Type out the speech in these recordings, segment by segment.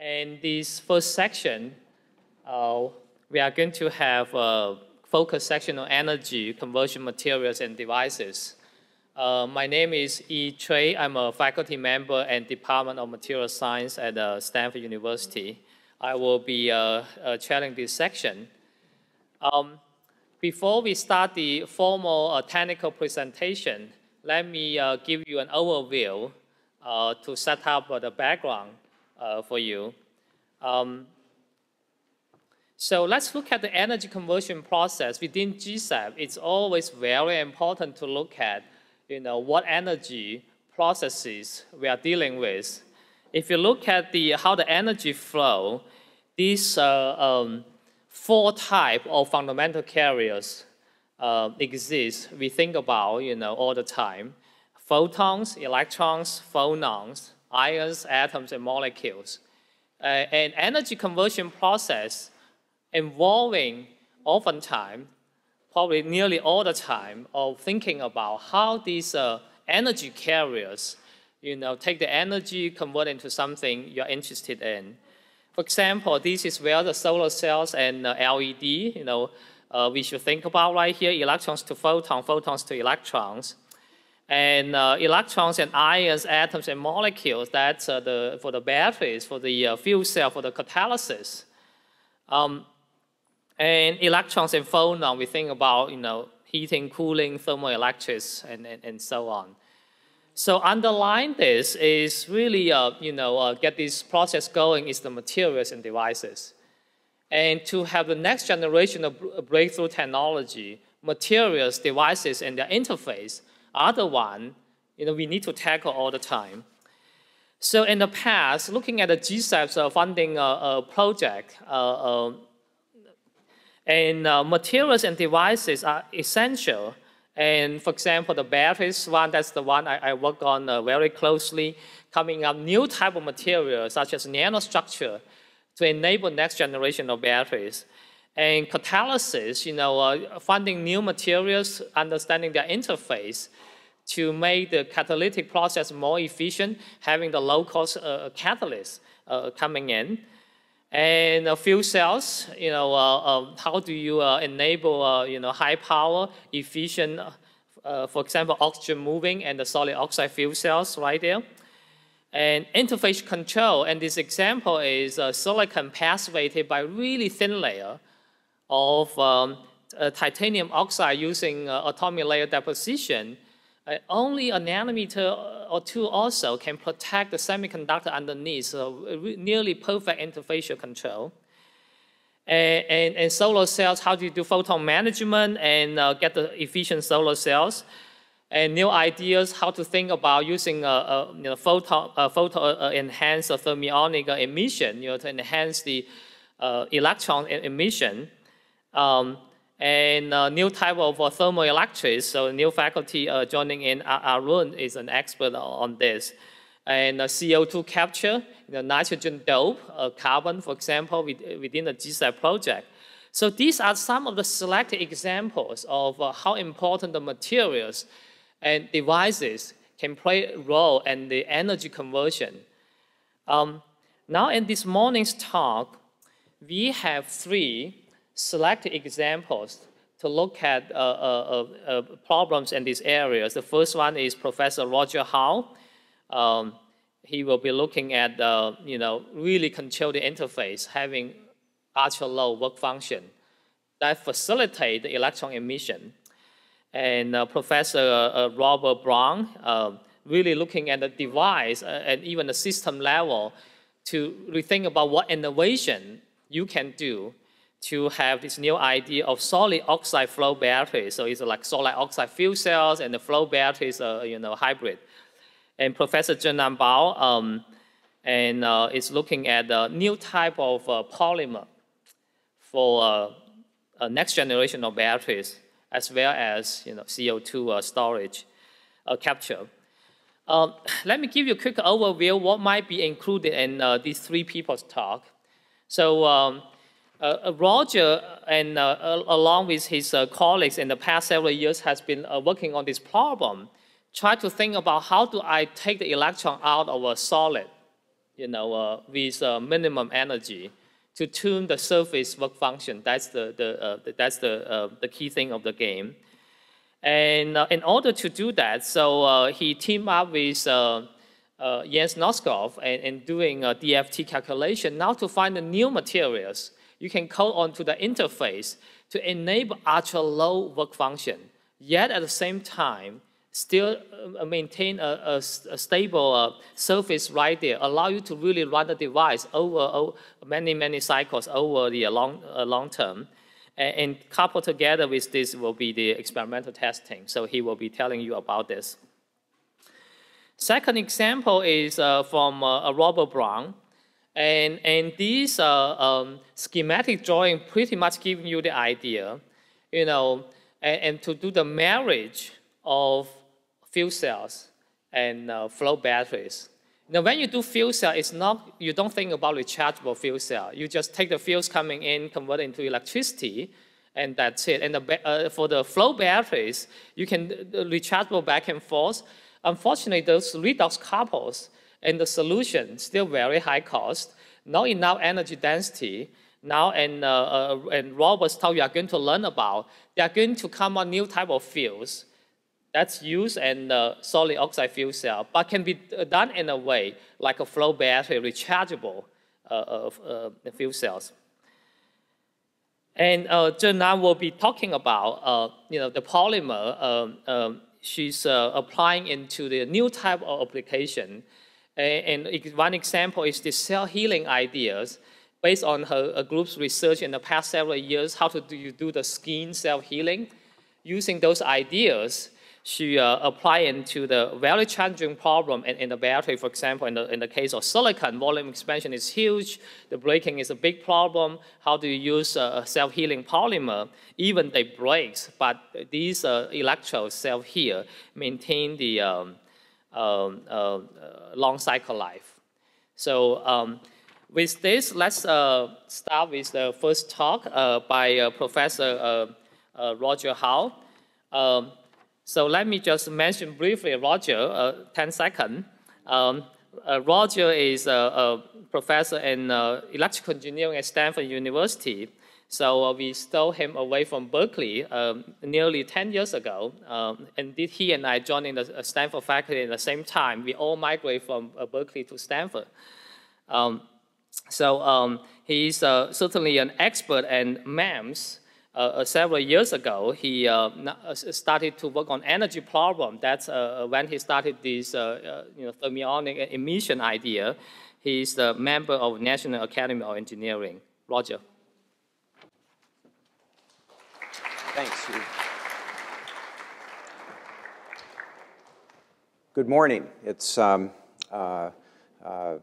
And this first section, uh, we are going to have a focus section on energy, conversion materials, and devices. Uh, my name is Yi Cui. I'm a faculty member and Department of Material Science at uh, Stanford University. I will be uh, uh chairing this section. Um, before we start the formal uh, technical presentation, let me give you an overview to set up the background for you. Um, so let's look at the energy conversion process within GCEP. It's always very important to look at you know, what energy processes we are dealing with. If you look at the, how the energy flow, these uh, um, four type of fundamental carriers uh, exist. We think about you know, all the time. Photons, electrons, phonons, ions, atoms, and molecules. Uh, an energy conversion process involving oftentimes probably nearly all the time of thinking about how these uh, energy carriers, you know, take the energy, convert into something you're interested in. For example, this is where the solar cells and uh, LED, you know, uh, we should think about right here, electrons to photons, photons to electrons. And uh, electrons and ions, atoms and molecules, that's uh, the, for the batteries, for the uh, fuel cell, for the catalysis. Um, and electrons and phonons, we think about, you know, heating, cooling, thermoelectrics, and, and, and so on. So underlying this is really, uh, you know, uh, get this process going is the materials and devices. And to have the next generation of breakthrough technology, materials, devices, and their interface the one, you know, we need to tackle all the time. So in the past, looking at the GCEP's uh, funding uh, uh, project, uh, uh, and uh, materials and devices are essential. And for example, the batteries one, that's the one I, I work on uh, very closely, coming up new type of materials such as nanostructure to enable next generation of batteries. And catalysis, you know, uh, finding new materials, understanding their interface to make the catalytic process more efficient, having the low-cost uh, catalyst uh, coming in. And uh, fuel cells, you know, uh, uh, how do you uh, enable, uh, you know, high power, efficient, uh, for example, oxygen moving and the solid oxide fuel cells right there. And interface control, and this example is silicon passivated by really thin layer of um, titanium oxide using atomic layer deposition uh, only a nanometer or two also can protect the semiconductor underneath, so nearly perfect interfacial control. And, and, and, solar cells, how do you do photon management and uh, get the efficient solar cells? And new ideas, how to think about using a, a you know, photon, a photo uh, enhanced thermionic emission, you know, to enhance the uh, electron emission. Um, and a new type of uh, thermoelectrics. So new faculty uh, joining in, Arun is an expert on this. And uh, CO2 capture, you know, nitrogen dope, uh, carbon, for example, within the GCEP project. So these are some of the selected examples of uh, how important the materials and devices can play a role in the energy conversion. Um, now in this morning's talk, we have three select examples to look at uh, uh, uh, problems in these areas. The first one is Professor Roger Howe. Um, he will be looking at, you know, really control the interface, having ultra-low work function that facilitate the electron emission. And uh, Professor uh, Robert Braun uh, really looking at the device and even the system level to rethink about what innovation you can do to have this new idea of solid oxide flow batteries. So it's like solid oxide fuel cells and the flow batteries are, you know, hybrid. And Professor Zhenan Bao um, and uh, is looking at a new type of uh, polymer for uh, a next generation of batteries, as well as you know, CO2 uh, storage uh, capture. Um, let me give you a quick overview what might be included in uh, these three people's talk. So um, uh, uh, Roger, and uh, along with his colleagues in the past several years, has been working on this problem. Try to think about how do I take the electron out of a solid you know, uh, with uh, minimum energy to tune the surface work function. That's the, the, uh, that's the, uh, the key thing of the game. And uh, in order to do that, so uh, he teamed up with uh, uh, Jens Norskov and, and doing a DFT calculation now to find the new materials. You can code onto the interface to enable ultra low work function, yet at the same time, still uh, maintain a, a, a stable uh, surface right there, allow you to really run the device over, over many, many cycles over the long, uh, long term. And, and coupled together with this will be the experimental testing. So he will be telling you about this. Second example is uh, from uh, Robert Braun. And, and these uh, um, schematic drawing pretty much giving you the idea, you know, and, and to do the marriage of fuel cells and uh, flow batteries. Now, when you do fuel cell, it's not, you don't think about rechargeable fuel cell. You just take the fuels coming in, convert it into electricity, and that's it. And the, uh, for the flow batteries, you can uh, rechargeable back and forth. Unfortunately, those redox couples and the solution still very high cost, not enough energy density. Now, and, uh, uh, and Rob was told you are going to learn about, they are going to come on new type of fuels that's used in the solid oxide fuel cell, but can be done in a way like a flow battery rechargeable uh, uh, fuel cells. And uh, Zhenan will be talking about uh, you know, the polymer um, um, she's uh, applying into the new type of application. And, one example is the cell healing ideas based on her group's research in the past several years, how to do you do the skin cell healing. Using those ideas, she uh, apply into the very challenging problem in, in the battery. For example, in the, in the case of silicon, volume expansion is huge. The breaking is a big problem. How do you use a self-healing polymer? Even they breaks, but these uh, electrodes self-heal, maintain the um, um, uh, long cycle life. So um, with this, let's uh, start with the first talk uh, by uh, Professor Roger Howe. Um, so let me just mention briefly Roger, uh, 10 seconds. Um, uh, Roger is a, professor in uh, electrical engineering at Stanford University. So uh, we stole him away from Berkeley um, nearly 10 years ago. Um, and he and I joining the uh, Stanford faculty at the same time. We all migrated from uh, Berkeley to Stanford. Um, so um, he's certainly an expert in MEMS uh, uh, several years ago, he uh, started to work on energy problem. That's when he started this you know, thermionic emission idea. He's a member of National Academy of Engineering. Roger. Thanks. Good morning. It's um, uh, uh,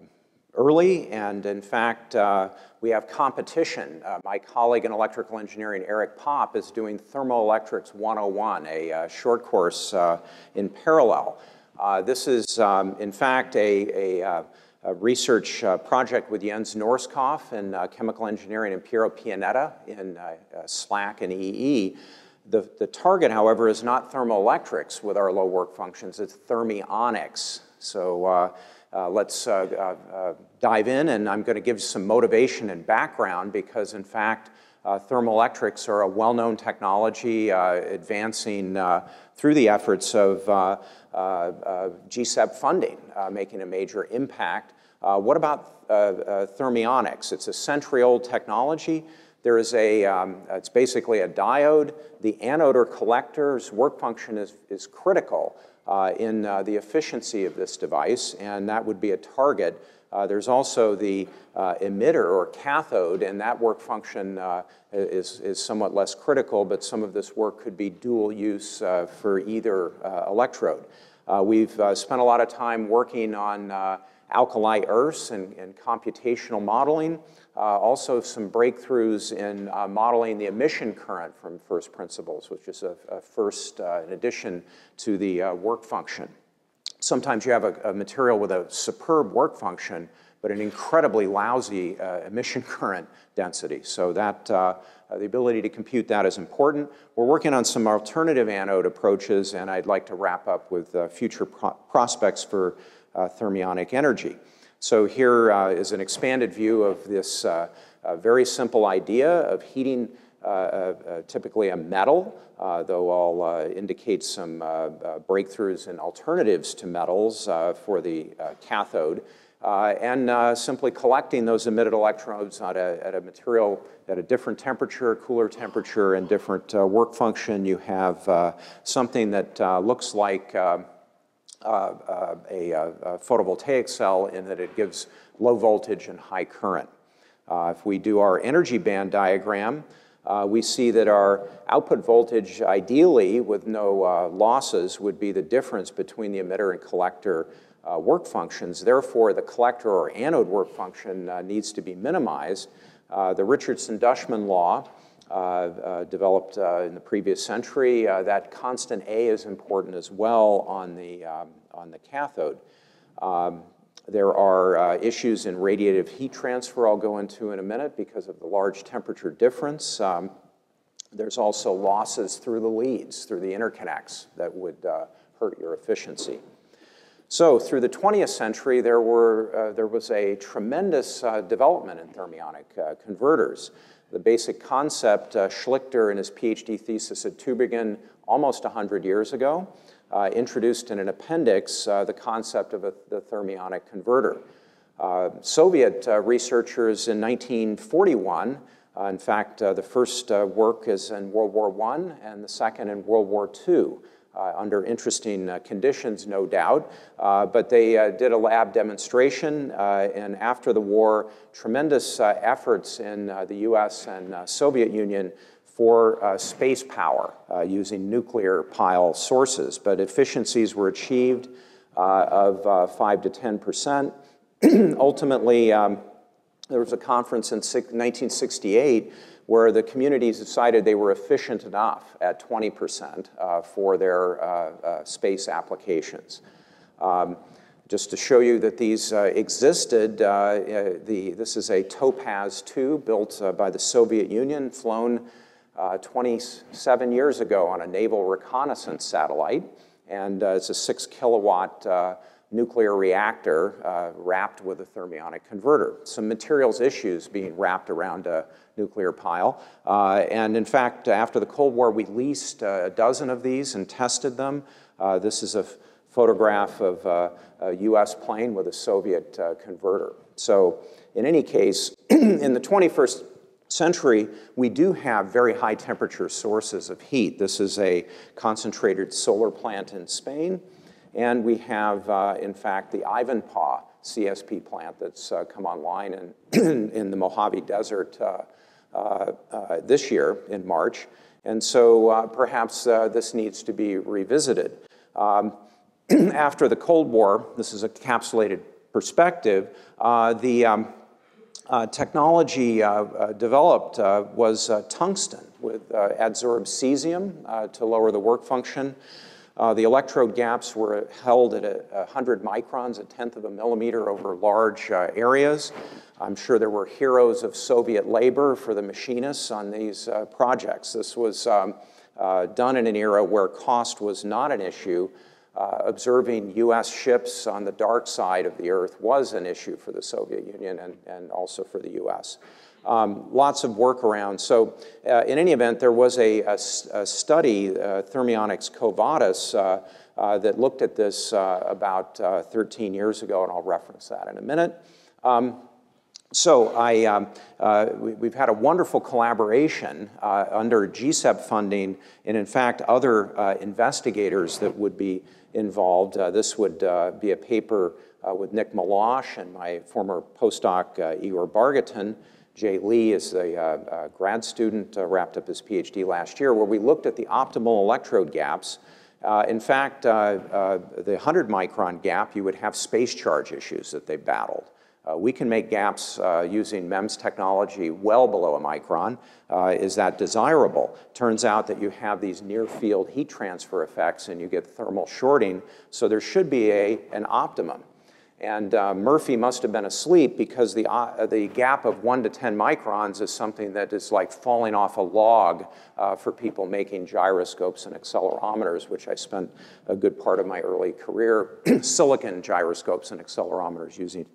early, and in fact, uh, we have competition. Uh, my colleague in electrical engineering, Eric Pop, is doing Thermoelectrics 101, a uh, short course uh, in parallel. This is, um, in fact, a, a, a research uh, project with Jens Norskov in uh, chemical engineering and Piero Pianetta in uh, SLAC and EE. The, the target, however, is not thermoelectrics with our low work functions, it's thermionics. So uh, let's uh, uh, uh, dive in, and I'm going to give some motivation and background because, in fact, uh, thermoelectrics are a well-known technology advancing through the efforts of GCEP funding, making a major impact. What about thermionics? It's a century-old technology. There is a, um, it's basically a diode. The anode or collector's work function is, is critical uh, in uh, the efficiency of this device, and that would be a target. Uh, there's also the uh, emitter or cathode, and that work function uh, is, is somewhat less critical, but some of this work could be dual use uh, for either electrode. we've spent a lot of time working on alkali earths and, and computational modeling. Uh, also some breakthroughs in uh, modeling the emission current from first principles, which is a, a first uh, in addition to the uh, work function. Sometimes you have a, a, material with a superb work function, but an incredibly lousy uh, emission current density. So that uh, the ability to compute that is important. We're working on some alternative anode approaches, and I'd like to wrap up with future pro prospects for thermionic energy. So here uh, is an expanded view of this uh, very simple idea of heating uh, uh, typically a metal, uh, though I'll indicate some breakthroughs and alternatives to metals for the cathode. Uh, and uh, simply collecting those emitted electrodes at a, at a, material at a different temperature, cooler temperature, and different uh, work function, you have something that looks like a, a, photovoltaic cell in that it gives low voltage and high current. if we do our energy band diagram, uh, we see that our output voltage, ideally with no uh, losses, would be the difference between the emitter and collector uh, work functions. Therefore, the collector or anode work function uh, needs to be minimized. Uh, the Richardson-Dushman law uh, developed in the previous century, that constant A is important as well on the, um, on the cathode. Um, there are uh, issues in radiative heat transfer I'll go into in a minute because of the large temperature difference. Um, there's also losses through the leads, through the interconnects that would uh, hurt your efficiency. So through the 20th century, there, were, uh, there was a tremendous uh, development in thermionic uh, converters. The basic concept, uh, Schlichter in his PhD thesis at Tübingen almost 100 years ago, uh, introduced in an appendix uh, the concept of a, the thermionic converter. Uh, Soviet uh, researchers in 1941, uh, in fact, uh, the first work is in World War I and the second in World War II. Under interesting conditions, no doubt. but they did a lab demonstration, and after the war, tremendous efforts in the US and Soviet Union for uh, space power uh, using nuclear pile sources, but efficiencies were achieved uh, of uh, 5 to 10 percent. Ultimately, um, there was a conference in 1968 where the communities decided they were efficient enough at 20 percent uh, for their uh, space applications. Um, just to show you that these uh, existed, uh, the, this is a Topaz 2 built uh, by the Soviet Union, flown uh, 27 years ago on a naval reconnaissance satellite. And uh, it's a six kilowatt uh, nuclear reactor uh, wrapped with a thermionic converter. Some materials issues being wrapped around a nuclear pile. Uh, and in fact, after the Cold War, we leased uh, a dozen of these and tested them. this is a photograph of a US plane with a Soviet converter. So in any case, in the 21st century, we do have very high temperature sources of heat. This is a concentrated solar plant in Spain. And we have, uh, in fact, the Ivanpah CSP plant that's uh, come online in, in the Mojave Desert uh, uh, uh this year in March. And so uh, perhaps this needs to be revisited. Um, after the Cold War, this is a capsulated perspective, the um, uh, technology uh, uh, developed uh, was uh, tungsten with uh, adsorbed cesium to lower the work function. The electrode gaps were held at a, 100 microns, a tenth of a millimeter over large areas. I'm sure there were heroes of Soviet labor for the machinists on these projects. This was um, done in an era where cost was not an issue, uh, observing US ships on the dark side of the earth was an issue for the Soviet Union and, and also for the US. Um, lots of workarounds. So uh, in any event, there was a, a, a study, uh, Thermionics Quo Vadis, uh, uh, that looked at this uh, about 13 years ago, and I'll reference that in a minute. Um, so I, um, uh, we, have had a wonderful collaboration uh, under GCEP funding, and in fact, other uh, investigators that would be involved. Uh, this would uh, be a paper uh, with Nick Melosh and my former postdoc, Igor Bargatin. Jay Lee is a, grad student, wrapped up his PhD last year, where we looked at the optimal electrode gaps. in fact, the 100 micron gap, you would have space charge issues that they battled. Uh, we can make gaps uh, using MEMS technology well below a micron. Uh, is that desirable? Turns out that you have these near field heat transfer effects and you get thermal shorting, so there should be a, an optimum. And uh, Murphy must have been asleep because the, uh, the gap of 1 to 10 microns is something that is like falling off a log uh, for people making gyroscopes and accelerometers, which I spent a good part of my early career, silicon gyroscopes and accelerometers using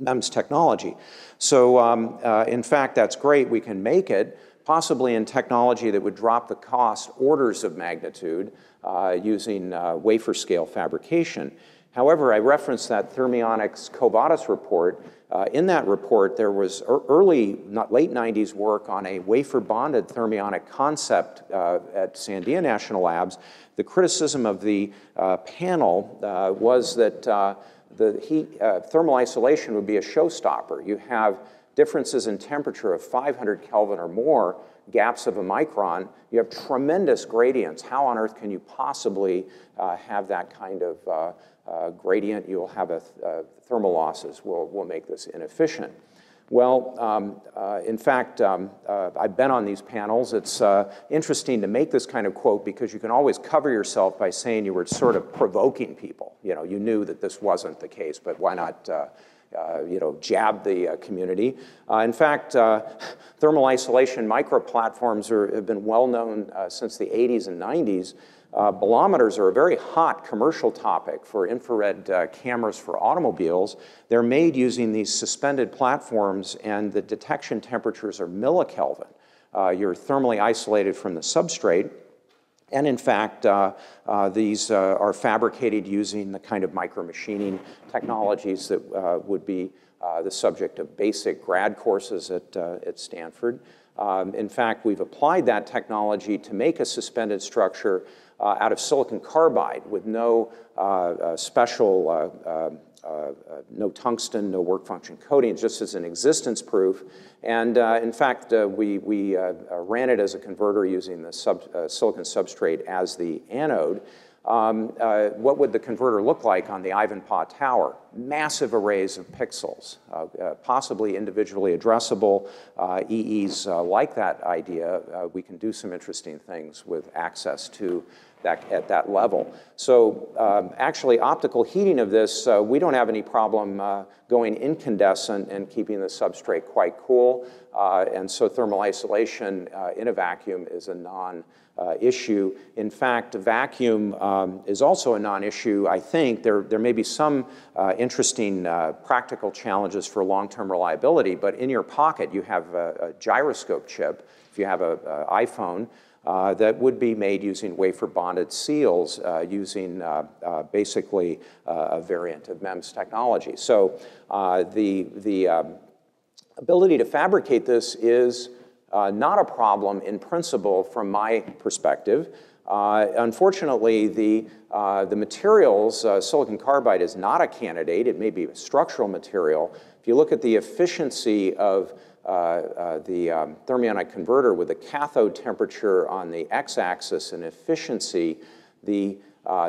MEMS technology. So um, uh, in fact, that's great. We can make it, possibly in technology that would drop the cost orders of magnitude uh, using uh, wafer scale fabrication. However, I referenced that Thermionics Quo Vadis report. Uh, in that report, there was early, not late 90s work on a wafer bonded thermionic concept uh, at Sandia National Labs. The criticism of the uh, panel uh, was that uh, the heat, uh, thermal isolation would be a showstopper. You have differences in temperature of 500 Kelvin or more, gaps of a micron, you have tremendous gradients. How on earth can you possibly have that kind of uh, gradient, you'll have a, uh, thermal losses will, will make this inefficient. Well, um, uh, in fact, um, uh, I've been on these panels. It's uh, interesting to make this kind of quote because you can always cover yourself by saying you were sort of provoking people. You know, you knew that this wasn't the case, but why not, uh, you know, jab the community? in fact, thermal isolation microplatforms are, have been well known since the 80s and 90s. Uh, bolometers are a very hot commercial topic for infrared uh, cameras for automobiles. They're made using these suspended platforms, and the detection temperatures are millikelvin. Uh, you're thermally isolated from the substrate. And in fact, uh, uh, these uh, are fabricated using the kind of micromachining technologies that would be the subject of basic grad courses at, at Stanford. Um, in fact, we've applied that technology to make a suspended structure uh, out of silicon carbide with no uh, uh, special, no tungsten, no work function coating, just as an existence proof. And in fact, we, we ran it as a converter using the sub, silicon substrate as the anode um, uh, what would the converter look like on the Ivanpah Tower? Massive arrays of pixels, uh, uh, possibly individually addressable. Uh, EEs uh, like that idea. Uh, we can do some interesting things with access to that at that level. So um, actually, optical heating of this, we don't have any problem going incandescent and keeping the substrate quite cool. and so thermal isolation in a vacuum is a non- uh, issue. In fact, vacuum um, is also a non-issue. I think there, there may be some uh, interesting uh, practical challenges for long-term reliability, but in your pocket you have a, a gyroscope chip, if you have an iPhone, uh, that would be made using wafer bonded seals uh, using uh, basically a variant of MEMS technology. So the, the um, ability to fabricate this is uh, not a problem in principle from my perspective. Uh, unfortunately, the, uh, the materials, uh, silicon carbide is not a candidate. It may be a structural material. If you look at the efficiency of uh, uh, the um, thermionic converter with the cathode temperature on the x-axis and efficiency, the,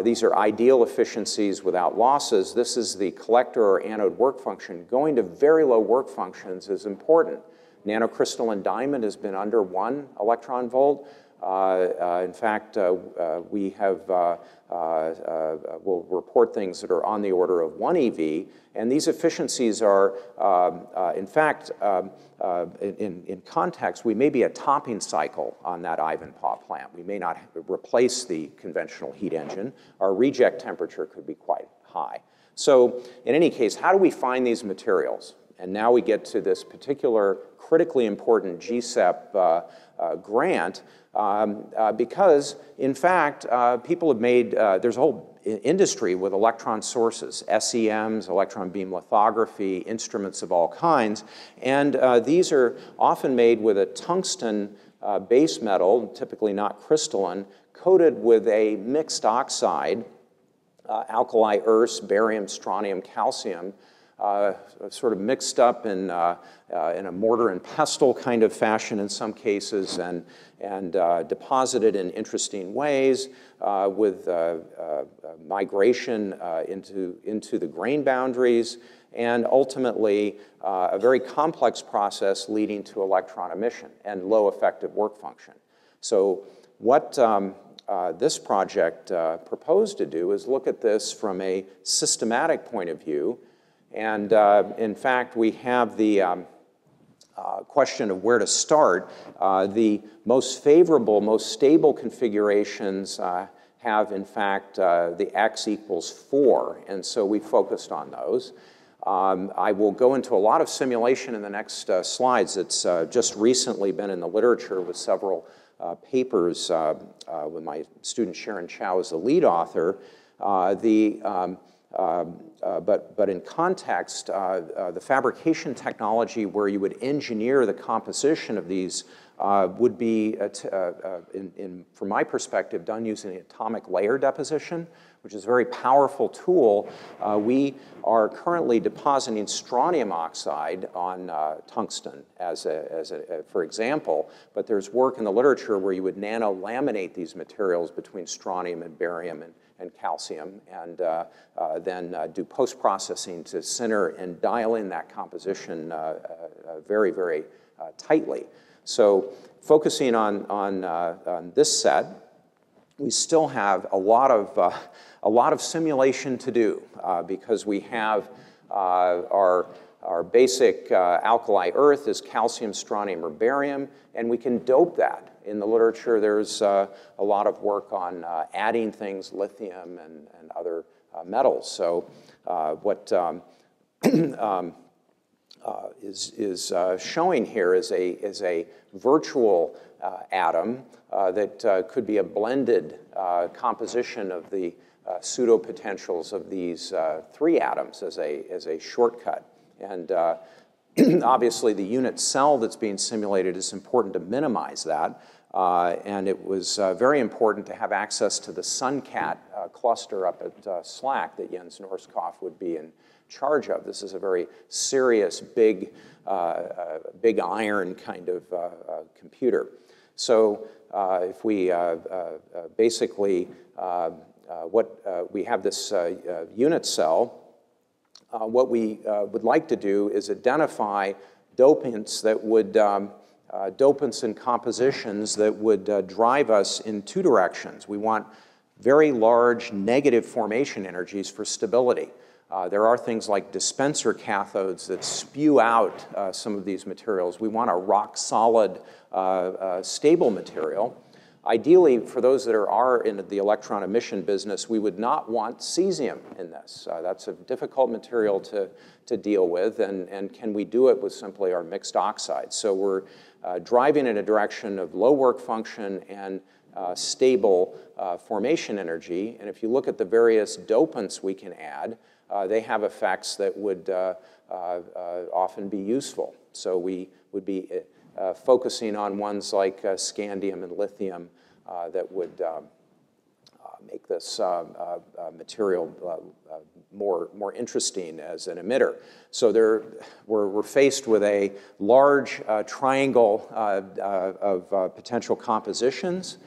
these are ideal efficiencies without losses. This is the collector or anode work function. Going to very low work functions is important. Nanocrystalline diamond has been under one electron volt. Uh, uh, in fact, uh, uh we have, uh, uh, will report things that are on the order of one EV, and these efficiencies are, um, in fact, um, in, context, we may be a topping cycle on that Ivanpah plant. We may not replace the conventional heat engine. Our reject temperature could be quite high. So in any case, how do we find these materials? And now we get to this particular critically important GCEP uh, uh, grant um, uh, because, in fact, uh, people have made, uh, there's a whole industry with electron sources, SEMs, electron beam lithography, instruments of all kinds, and uh, these are often made with a tungsten base metal, typically not crystalline, coated with a mixed oxide, alkali earths, barium, strontium, calcium, uh, sort of mixed up in, uh, uh, in a mortar and pestle kind of fashion in some cases and, and uh, deposited in interesting ways uh, with uh, migration into, into the grain boundaries and ultimately a very complex process leading to electron emission and low effective work function. So what um, uh, this project uh, proposed to do is look at this from a systematic point of view and uh, in fact, we have the um, uh, question of where to start. Uh, the most favorable, most stable configurations uh, have, in fact, uh, the x equals 4, and so we focused on those. Um, I will go into a lot of simulation in the next uh, slides. It's just recently been in the literature with several papers with my student Sharon Chou as the lead author. the, um, um, but, but in context, uh, uh, the fabrication technology where you would engineer the composition of these would be, in, in, from my perspective, done using atomic layer deposition which is a very powerful tool. Uh, we are currently depositing strontium oxide on uh, tungsten as, a, as a, for example, but there's work in the literature where you would nano-laminate these materials between strontium and barium and, and calcium and uh, uh, then uh, do post-processing to sinter and dial in that composition uh, uh, very, very tightly. So focusing on, on, on this set, we still have a lot of a lot of simulation to do because we have our, our basic uh, alkali earth is calcium, strontium, or barium, and we can dope that. In the literature, there's uh, a lot of work on uh, adding things, lithium and, and other uh, metals. So what um, um, is, is showing here is a, is a virtual atom that could be a blended composition of the uh, pseudo-potentials of these uh, three atoms as a, as a shortcut. And uh, obviously the unit cell that's being simulated is important to minimize that. Uh, and it was uh, very important to have access to the SunCat uh, cluster up at SLAC that Jens Norskov would be in charge of. This is a very serious, big, big iron kind of computer. So if we basically uh, what uh, we have this uh, unit cell. what we would like to do is identify dopants that would um, uh, dopants and compositions that would uh, drive us in two directions. We want very large negative formation energies for stability. Uh, there are things like dispenser cathodes that spew out some of these materials. We want a rock solid, stable material. Ideally, for those that are, are in the electron emission business, we would not want cesium in this. Uh, that's a difficult material to, to deal with, and, and can we do it with simply our mixed oxides? So we're uh, driving in a direction of low work function and uh, stable uh, formation energy. And if you look at the various dopants we can add, uh, they have effects that would uh, often be useful. So we would be focusing on ones like scandium and lithium that would um, make this material more, more interesting as an emitter. So there, we're, we're faced with a large triangle of potential compositions.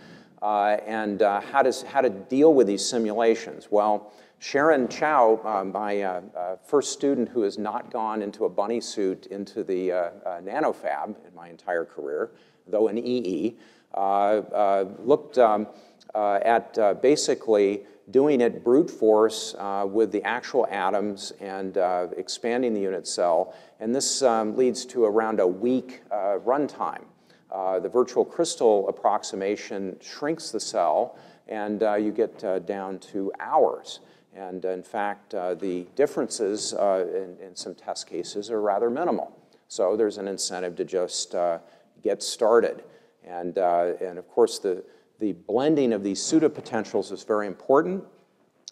and how, does, how to deal with these simulations? Well, Sharon Chou, uh, my uh, uh, first student who has not gone into a bunny suit into the uh, uh, nanofab in my entire career, though an EE, uh, looked um, at basically doing it brute force with the actual atoms and expanding the unit cell. And this um, leads to around a week runtime. the virtual crystal approximation shrinks the cell and you get down to hours. And in fact, uh, the differences uh, in, in, some test cases are rather minimal. So there's an incentive to just uh, get started. And, uh, and of course, the, the blending of these pseudopotentials is very important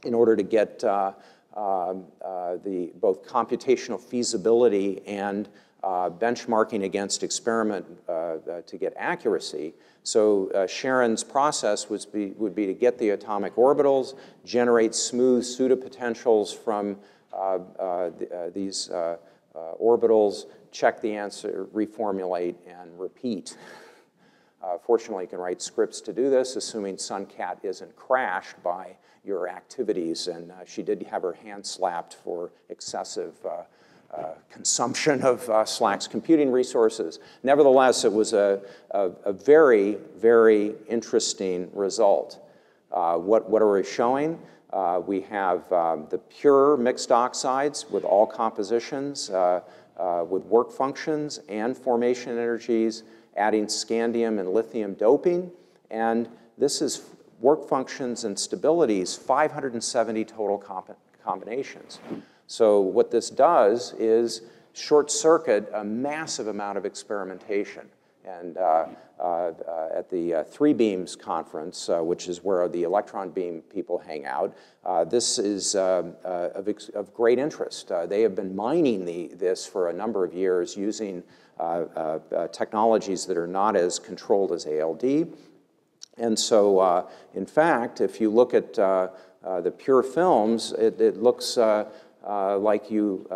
in order to get uh, uh, the, both computational feasibility and uh, benchmarking against experiment uh, uh, to get accuracy. So Sharon's process would be, would be to get the atomic orbitals, generate smooth pseudopotentials from the, these orbitals, check the answer, reformulate, and repeat. Fortunately, you can write scripts to do this, assuming SunCat isn't crashed by your activities. And she did have her hand slapped for excessive uh, consumption of uh, SLAC's computing resources. Nevertheless, it was a, a, a very, very interesting result. Uh, what, what are we showing? Uh, we have um, the pure mixed oxides with all compositions, uh, with work functions and formation energies, adding scandium and lithium doping. And this is work functions and stabilities, 570 total comp combinations. So what this does is short circuit a massive amount of experimentation. And uh, uh, uh, at the uh, Three Beams conference, uh, which is where the electron beam people hang out, uh, this is um, of, of, great interest. they have been mining the, this for a number of years using technologies that are not as controlled as ALD. And so, in fact, if you look at the pure films, it, it looks like you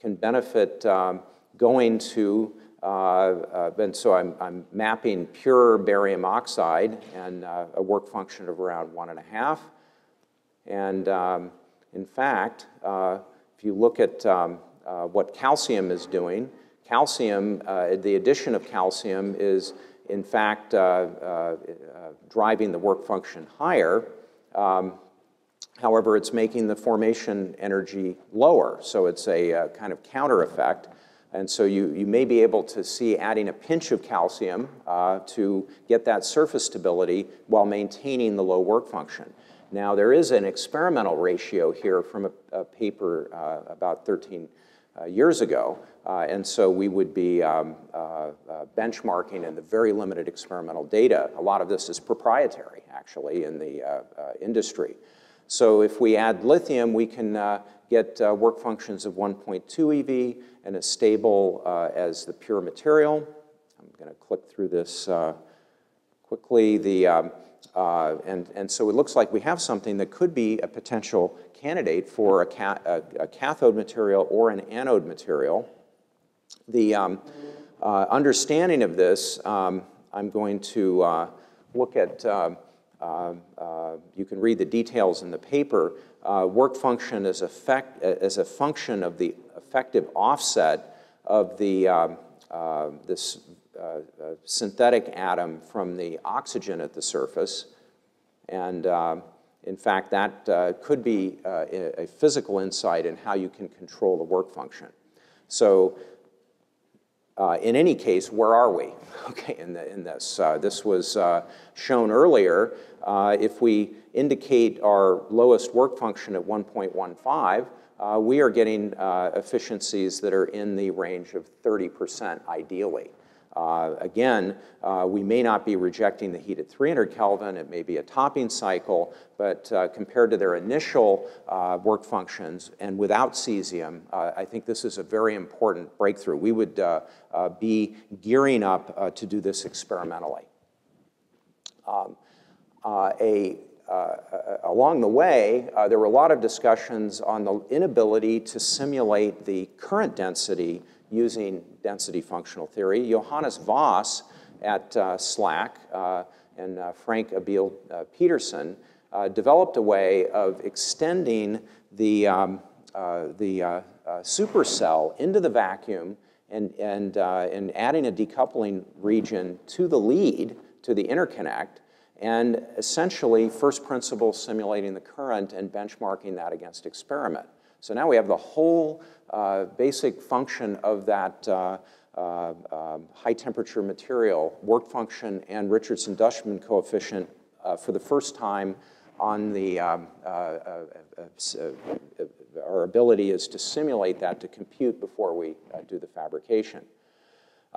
can benefit um, going to uh, uh, and so I'm, I'm, mapping pure barium oxide and uh, a work function of around one and a half. And um, in fact, if you look at um, what calcium is doing, calcium, the addition of calcium is in fact driving the work function higher. Um, However, it's making the formation energy lower, so it's a uh, kind of counter effect. And so you, you may be able to see adding a pinch of calcium uh, to get that surface stability while maintaining the low work function. Now, there is an experimental ratio here from a, a paper uh, about 13 uh, years ago. Uh, and so we would be um, uh, uh, benchmarking in the very limited experimental data. A lot of this is proprietary, actually, in the industry. So if we add lithium, we can get work functions of 1.2 eV, and as stable uh, as the pure material. I'm going to click through this uh, quickly. The, um, uh, and, and so it looks like we have something that could be a potential candidate for a, ca a, a cathode material or an anode material. The um, uh, understanding of this, um, I'm going to uh, look at, um, uh, you can read the details in the paper, work function as, effect, as a function of the effective offset of the, um, uh, this uh, uh, synthetic atom from the oxygen at the surface. And um, in fact, that uh, could be uh, a physical insight in how you can control the work function. So uh, in any case, where are we okay, in, the, in this? Uh, this was uh, shown earlier. if we indicate our lowest work function at 1.15, uh, we are getting uh, efficiencies that are in the range of 30% ideally. Uh, again, uh, we may not be rejecting the heat at 300 Kelvin, it may be a topping cycle, but uh, compared to their initial uh, work functions and without cesium, I think this is a very important breakthrough. We would be gearing up to do this experimentally. Um, a uh, uh, along the way, uh, there were a lot of discussions on the inability to simulate the current density using density functional theory. Johannes Voss at uh, SLAC uh, and uh, Frank Abel Peterson developed a way of extending the, um, the supercell into the vacuum and, and, and adding a decoupling region to the lead, to the interconnect, and essentially first principle simulating the current and benchmarking that against experiment. So now we have the whole uh, basic function of that uh, uh, um, high temperature material, work function and Richardson-Dushman coefficient uh, for the first time on the, um, uh, uh, our ability is to simulate that to compute before we do the fabrication.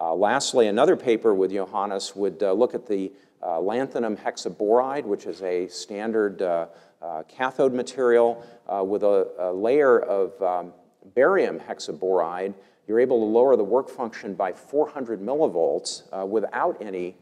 lastly, another paper with Johannes would look at the uh, lanthanum hexaboride, which is a standard uh, uh, cathode material with a, a, layer of um, barium hexaboride, you're able to lower the work function by 400 millivolts without any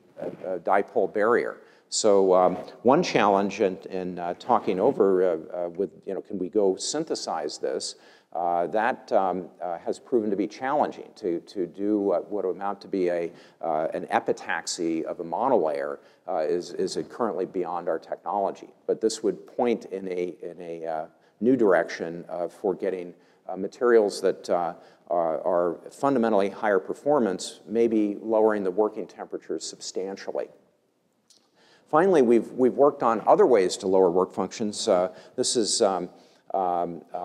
dipole barrier. So um, one challenge in, in uh, talking over uh, uh, with, you know, can we go synthesize this uh, that um, uh, has proven to be challenging to, to do what would amount to be a, uh, an epitaxy of a monolayer uh, is, is currently beyond our technology. But this would point in a, in a uh, new direction for getting materials that are, are fundamentally higher performance, maybe lowering the working temperatures substantially. Finally, we've, we've worked on other ways to lower work functions. this is um, um, uh,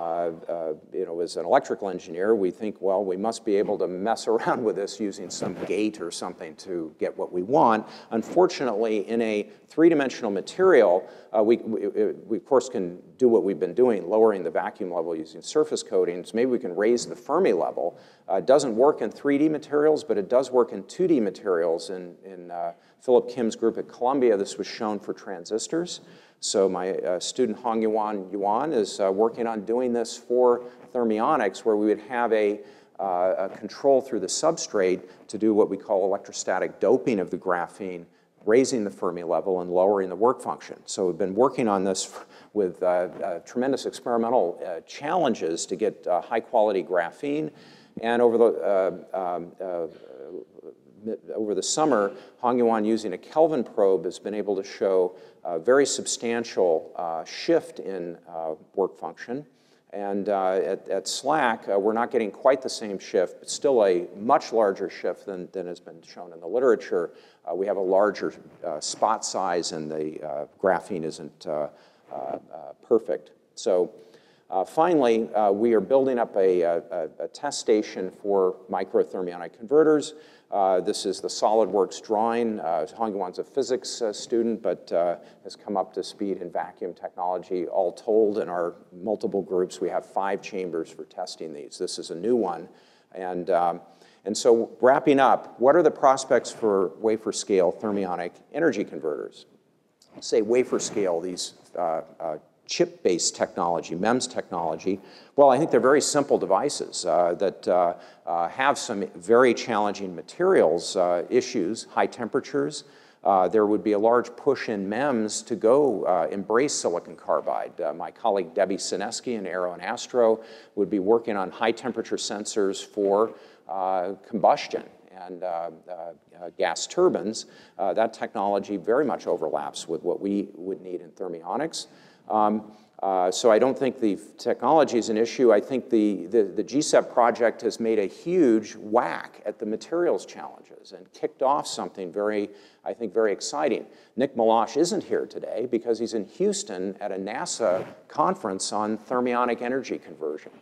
uh, you know, as an electrical engineer, we think, well, we must be able to mess around with this using some gate or something to get what we want. Unfortunately, in a three-dimensional material, uh, we, we, we, of course can do what we've been doing, lowering the vacuum level using surface coatings. Maybe we can raise the Fermi level. Uh, it doesn't work in 3D materials, but it does work in 2D materials. In, in uh, Philip Kim's group at Columbia, this was shown for transistors. So my uh, student Hong Yuan Yuan is uh, working on doing this for thermionics, where we would have a, uh, a, control through the substrate to do what we call electrostatic doping of the graphene, raising the Fermi level and lowering the work function. So we've been working on this with uh, uh, tremendous experimental uh, challenges to get high quality graphene. And over the um, over the summer, Hong Yuan using a Kelvin probe has been able to show a very substantial uh, shift in uh, work function. And uh, at, at, SLAC, uh, we're not getting quite the same shift, but still a much larger shift than, than has been shown in the literature. Uh, we have a larger uh, spot size and the graphene isn't perfect. So finally, we are building up a, a, a test station for microthermionic converters. Uh, this is the SolidWorks drawing. Uh, a physics uh, student, but uh, has come up to speed in vacuum technology. All told, in our multiple groups, we have five chambers for testing these. This is a new one. And, um, and so wrapping up, what are the prospects for wafer scale thermionic energy converters? Say wafer scale, these uh, uh, chip-based technology, MEMS technology? Well, I think they're very simple devices uh, that uh, uh, have some very challenging materials uh, issues, high temperatures. Uh, there would be a large push in MEMS to go uh, embrace silicon carbide. my colleague Debbie Senesky in Aero and Astro would be working on high temperature sensors for combustion and uh, uh, gas turbines, uh, that technology very much overlaps with what we would need in thermionics. Um, uh, so I don't think the technology is an issue. I think the, the, the, project has made a huge whack at the materials challenges and kicked off something very, I think, very exciting. Nick Melosh isn't here today because he's in Houston at a NASA conference on thermionic energy conversion.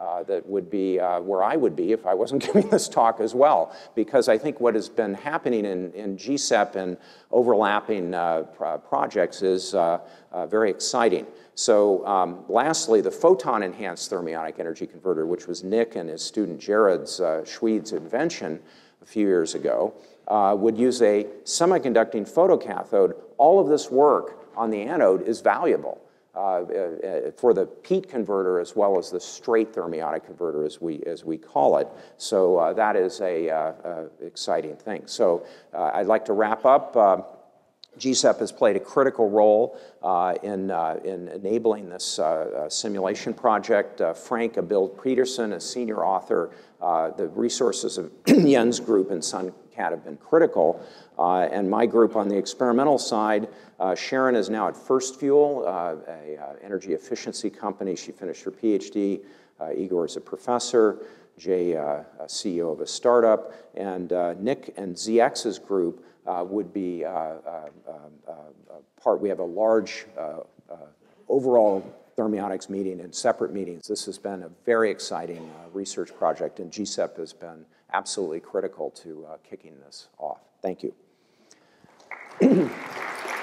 Uh, that would be uh, where I would be if I wasn't giving this talk as well. Because I think what has been happening in, in GCEP and overlapping uh, pro projects is uh, uh, very exciting. So um, lastly, the photon-enhanced thermionic energy converter, which was Nick and his student Jared's uh, Schwede's invention a few years ago, would use a semiconducting photocathode. All of this work on the anode is valuable. Uh, uh, for the PETE converter as well as the straight thermionic converter as we, as we call it. So uh, that is a, uh, uh, exciting thing. So uh, I'd like to wrap up. GCEP has played a critical role in, in enabling this simulation project. Frank Abild-Pedersen, a senior author, the resources of Jens Group and Sun Cat have been critical. Uh, and my group on the experimental side, uh, Sharon is now at First Fuel, uh, a uh, energy efficiency company. She finished her PhD. Uh, Igor is a professor. Jay, uh, a CEO of a startup. And Nick and ZX's group would be part, we have a large overall thermionics meeting and separate meetings. This has been a very exciting research project, and GCEP has been absolutely critical to uh, kicking this off. Thank you.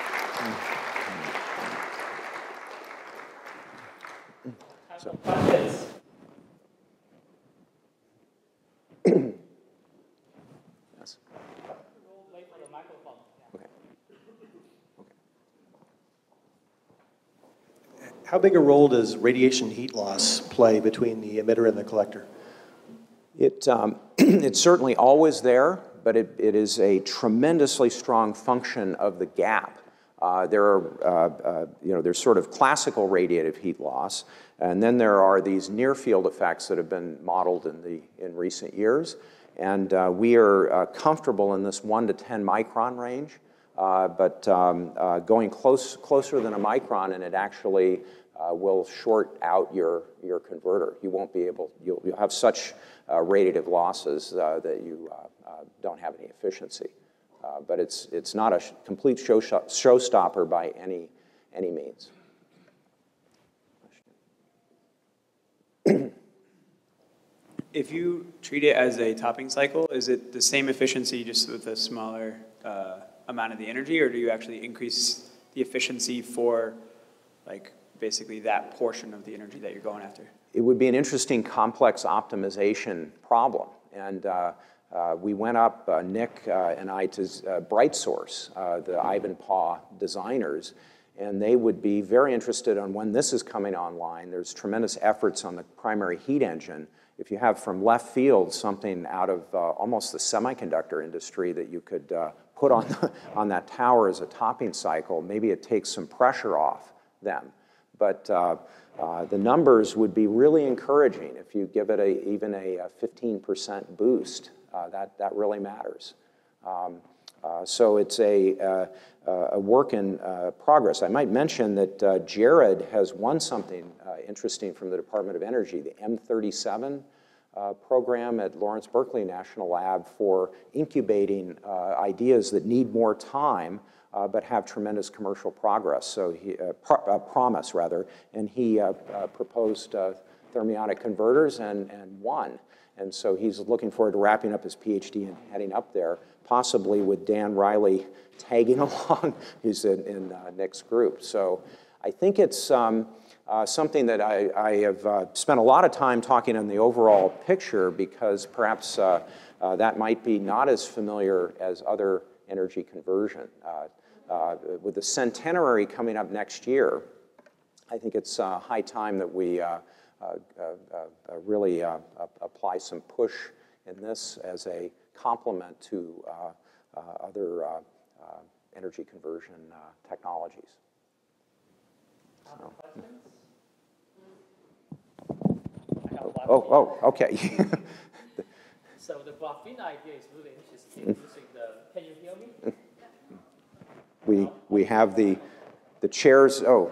so. How big a role does radiation heat loss play between the emitter and the collector? It, um, it's certainly always there, but it, it is a tremendously strong function of the gap. Uh, there are, uh, uh, you know, there's sort of classical radiative heat loss, and then there are these near field effects that have been modeled in, the, in recent years. And uh, we are uh, comfortable in this one to 10 micron range, uh, but um, going close, closer than a micron, and it actually will short out your, your converter. You won't be able, you'll, you'll have such uh, radiative losses uh, that you uh, don't have any efficiency. But it's, it's not a sh complete show showstopper by any, any means. If you treat it as a topping cycle, is it the same efficiency just with a smaller uh, amount of the energy, or do you actually increase the efficiency for like basically that portion of the energy that you're going after? It would be an interesting complex optimization problem. And uh, uh, we went up, uh, Nick uh, and I, to uh, BrightSource, uh, the Ivanpah designers, and they would be very interested on when this is coming online. There's tremendous efforts on the primary heat engine. If you have from left field something out of uh, almost the semiconductor industry that you could uh, put on, the, on that tower as a topping cycle, maybe it takes some pressure off them. But uh, uh, the numbers would be really encouraging if you give it a, even a 15% boost. Uh, that, that really matters. Um, uh, so it's a, uh, a work in uh, progress. I might mention that uh, Jared has won something interesting from the Department of Energy, the M37 program at Lawrence Berkeley National Lab for incubating ideas that need more time uh, but have tremendous commercial progress. So he, uh, pro uh, promise rather, and he proposed thermionic converters and, and won. And so he's looking forward to wrapping up his PhD and heading up there, possibly with Dan Riley tagging along. He's in, in uh, Nick's group. So I think it's um, uh, something that I, I have uh, spent a lot of time talking on the overall picture because perhaps uh, uh, that might be not as familiar as other energy conversion. Uh, with the centenary coming up next year, I think it's high time that we Uh, uh, uh, really apply some push in this as a complement to other energy conversion technologies. So. Oh, oh, okay. so the graphene idea is really interesting. Mm. The, can you hear me? Mm. We we have the the chairs. Oh,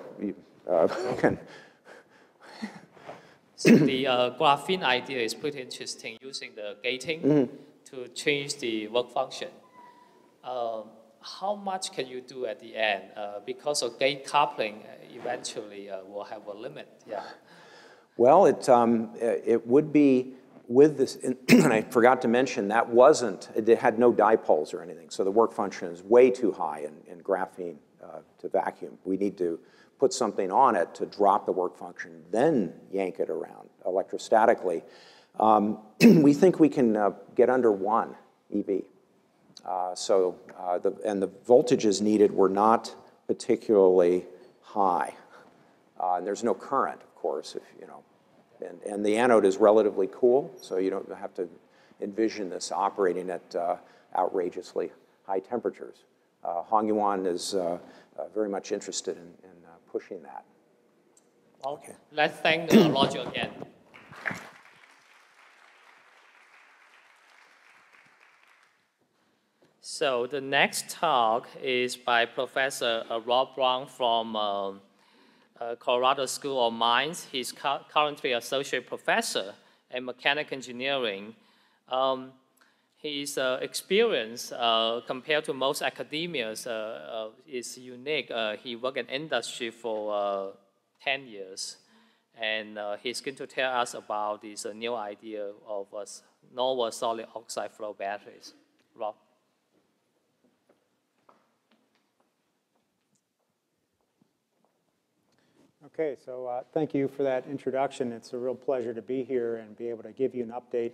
uh, can so the uh, graphene idea is pretty interesting, using the gating mm-hmm. to change the work function. Uh, how much can you do at the end? Uh, because of gate coupling, uh, eventually uh, will have a limit. Yeah. Well, it um, it would be with this, and I forgot to mention that wasn't, it had no dipoles or anything, so the work function is way too high in, in graphene uh, to vacuum. We need to put something on it to drop the work function, then yank it around electrostatically. Um, we think we can uh, get under one EV. Uh, so, uh, the, and the voltages needed were not particularly high. Uh, and there's no current, of course, if you know. And, and the anode is relatively cool, so you don't have to envision this operating at uh, outrageously high temperatures. Uh, Hongyuan is very much interested in, in pushing that. Okay. Let's thank uh, Roger again. So the next talk is by Professor uh, Rob Braun from uh, uh, Colorado School of Mines. He's currently associate professor in mechanical engineering. Um, his uh, experience uh, compared to most academias uh, uh is unique. Uh, he worked in industry for uh, 10 years, and he's going to tell us about this new idea of novel solid oxide flow batteries. Rob. Okay, so thank you for that introduction. It's a real pleasure to be here and be able to give you an update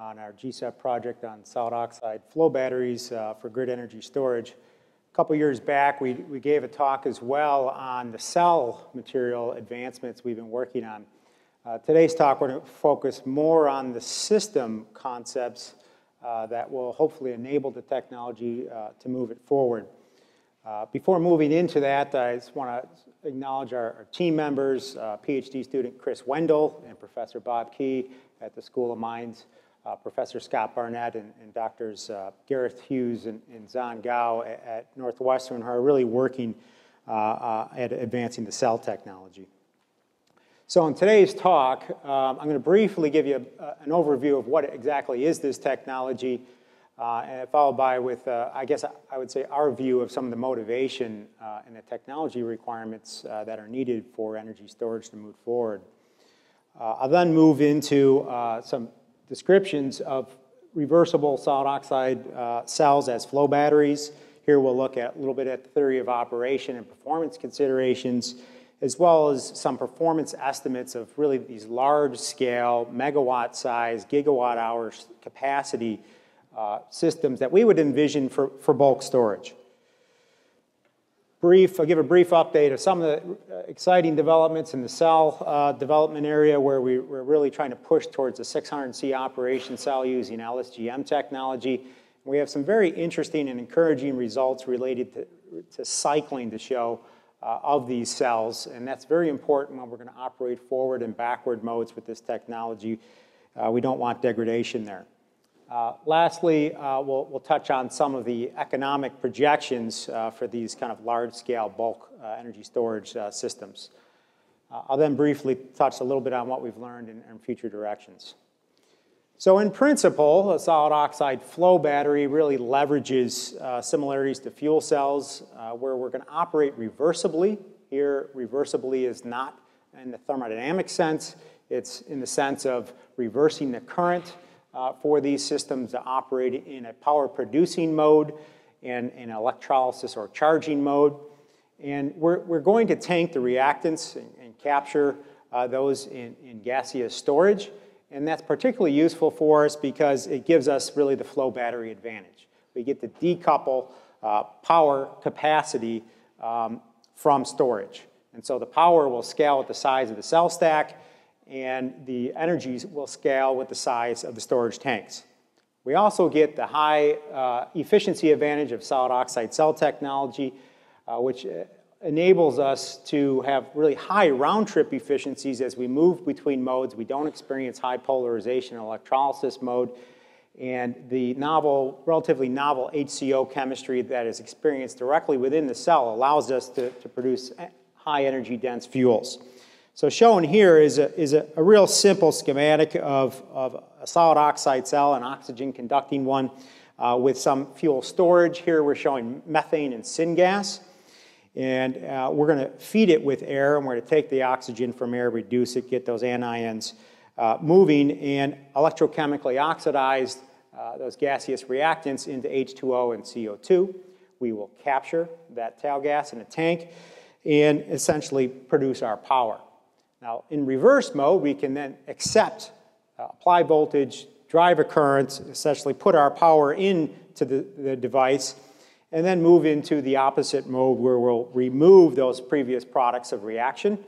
on our GCEP project on solid oxide flow batteries uh, for grid energy storage. A couple years back, we, we gave a talk as well on the cell material advancements we've been working on. Uh, today's talk, we're going to focus more on the system concepts uh, that will hopefully enable the technology uh, to move it forward. Uh, before moving into that, I just want to acknowledge our, our team members, uh, PhD student Chris Wendel and Professor Bob Kee at the School of Mines uh, Professor Scott Barnett and, and Doctors uh, Gareth Hughes and, and Gao at, at, Northwestern are really working uh, uh, at advancing the cell technology. So in today's talk, um, I'm going to briefly give you a, an overview of what exactly is this technology, uh, followed by with, uh, I guess I would say, our view of some of the motivation and the technology requirements that are needed for energy storage to move forward. I'll then move into some descriptions of reversible solid oxide uh, cells as flow batteries. Here we'll look at a little bit at the theory of operation and performance considerations, as well as some performance estimates of really these large-scale, megawatt-size, gigawatt-hour capacity uh, systems that we would envision for, for bulk storage brief, I'll give a brief update of some of the uh, exciting developments in the cell uh, development area where we, we're really trying to push towards a 600C operation cell using LSGM technology. We have some very interesting and encouraging results related to, to cycling to show uh, of these cells, and that's very important when we're going to operate forward and backward modes with this technology. Uh, we don't want degradation there. Uh, lastly, uh, we'll, we'll, touch on some of the economic projections uh, for these kind of large-scale bulk uh, energy storage uh, systems. I'll then briefly touch a little bit on what we've learned in, in future directions. So in principle, a solid oxide flow battery really leverages similarities to fuel cells where we're going to operate reversibly. Here, reversibly is not in the thermodynamic sense. It's in the sense of reversing the current uh, for these systems to operate in a power producing mode and in electrolysis or charging mode. And we're, we're going to tank the reactants and, and capture uh, those in, in gaseous storage. And that's particularly useful for us because it gives us really the flow battery advantage. We get to decouple uh, power capacity um, from storage. And so the power will scale with the size of the cell stack, and the energies will scale with the size of the storage tanks. We also get the high uh, efficiency advantage of solid oxide cell technology, uh, which uh, enables us to have really high round trip efficiencies as we move between modes. We don't experience high polarization in electrolysis mode. And the novel, relatively novel HCO chemistry that is experienced directly within the cell allows us to, to produce high energy dense fuels. So shown here is a, is a, a real simple schematic of, of a solid oxide cell, an oxygen conducting one uh, with some fuel storage. Here we're showing methane and syngas. And uh, we're going to feed it with air, and we're going to take the oxygen from air, reduce it, get those anions uh, moving, and electrochemically oxidize uh, those gaseous reactants into H2O and CO2. We will capture that tail gas in a tank and essentially produce our power. Now, in reverse mode, we can then accept, uh, apply voltage, drive a current, essentially put our power into the, the device, and then move into the opposite mode where we'll remove those previous products of reaction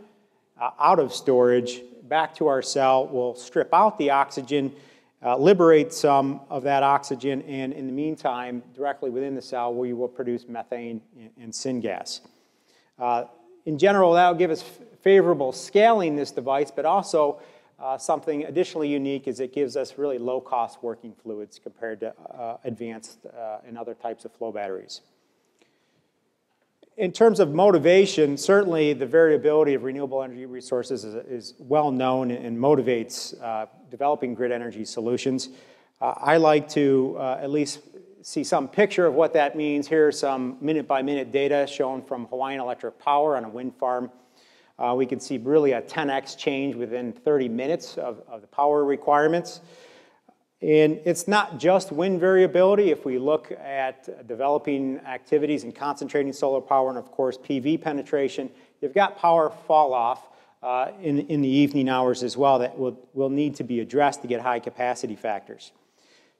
uh, out of storage, back to our cell. We'll strip out the oxygen, uh, liberate some of that oxygen, and in the meantime, directly within the cell, we will produce methane and, syngas. Uh, in general, that will give us favorable scaling this device, but also uh, something additionally unique is it gives us really low-cost working fluids compared to uh, advanced uh, and other types of flow batteries. In terms of motivation, certainly the variability of renewable energy resources is, is well known and motivates uh, developing grid energy solutions. Uh, I like to at least see some picture of what that means. Here's some minute-by-minute -minute data shown from Hawaiian Electric Power on a wind farm uh, we can see really a 10x change within 30 minutes of, of the power requirements. And it's not just wind variability. If we look at developing activities and concentrating solar power and, of course, PV penetration, you've got power fall off uh, in, in the evening hours as well that will, will need to be addressed to get high capacity factors.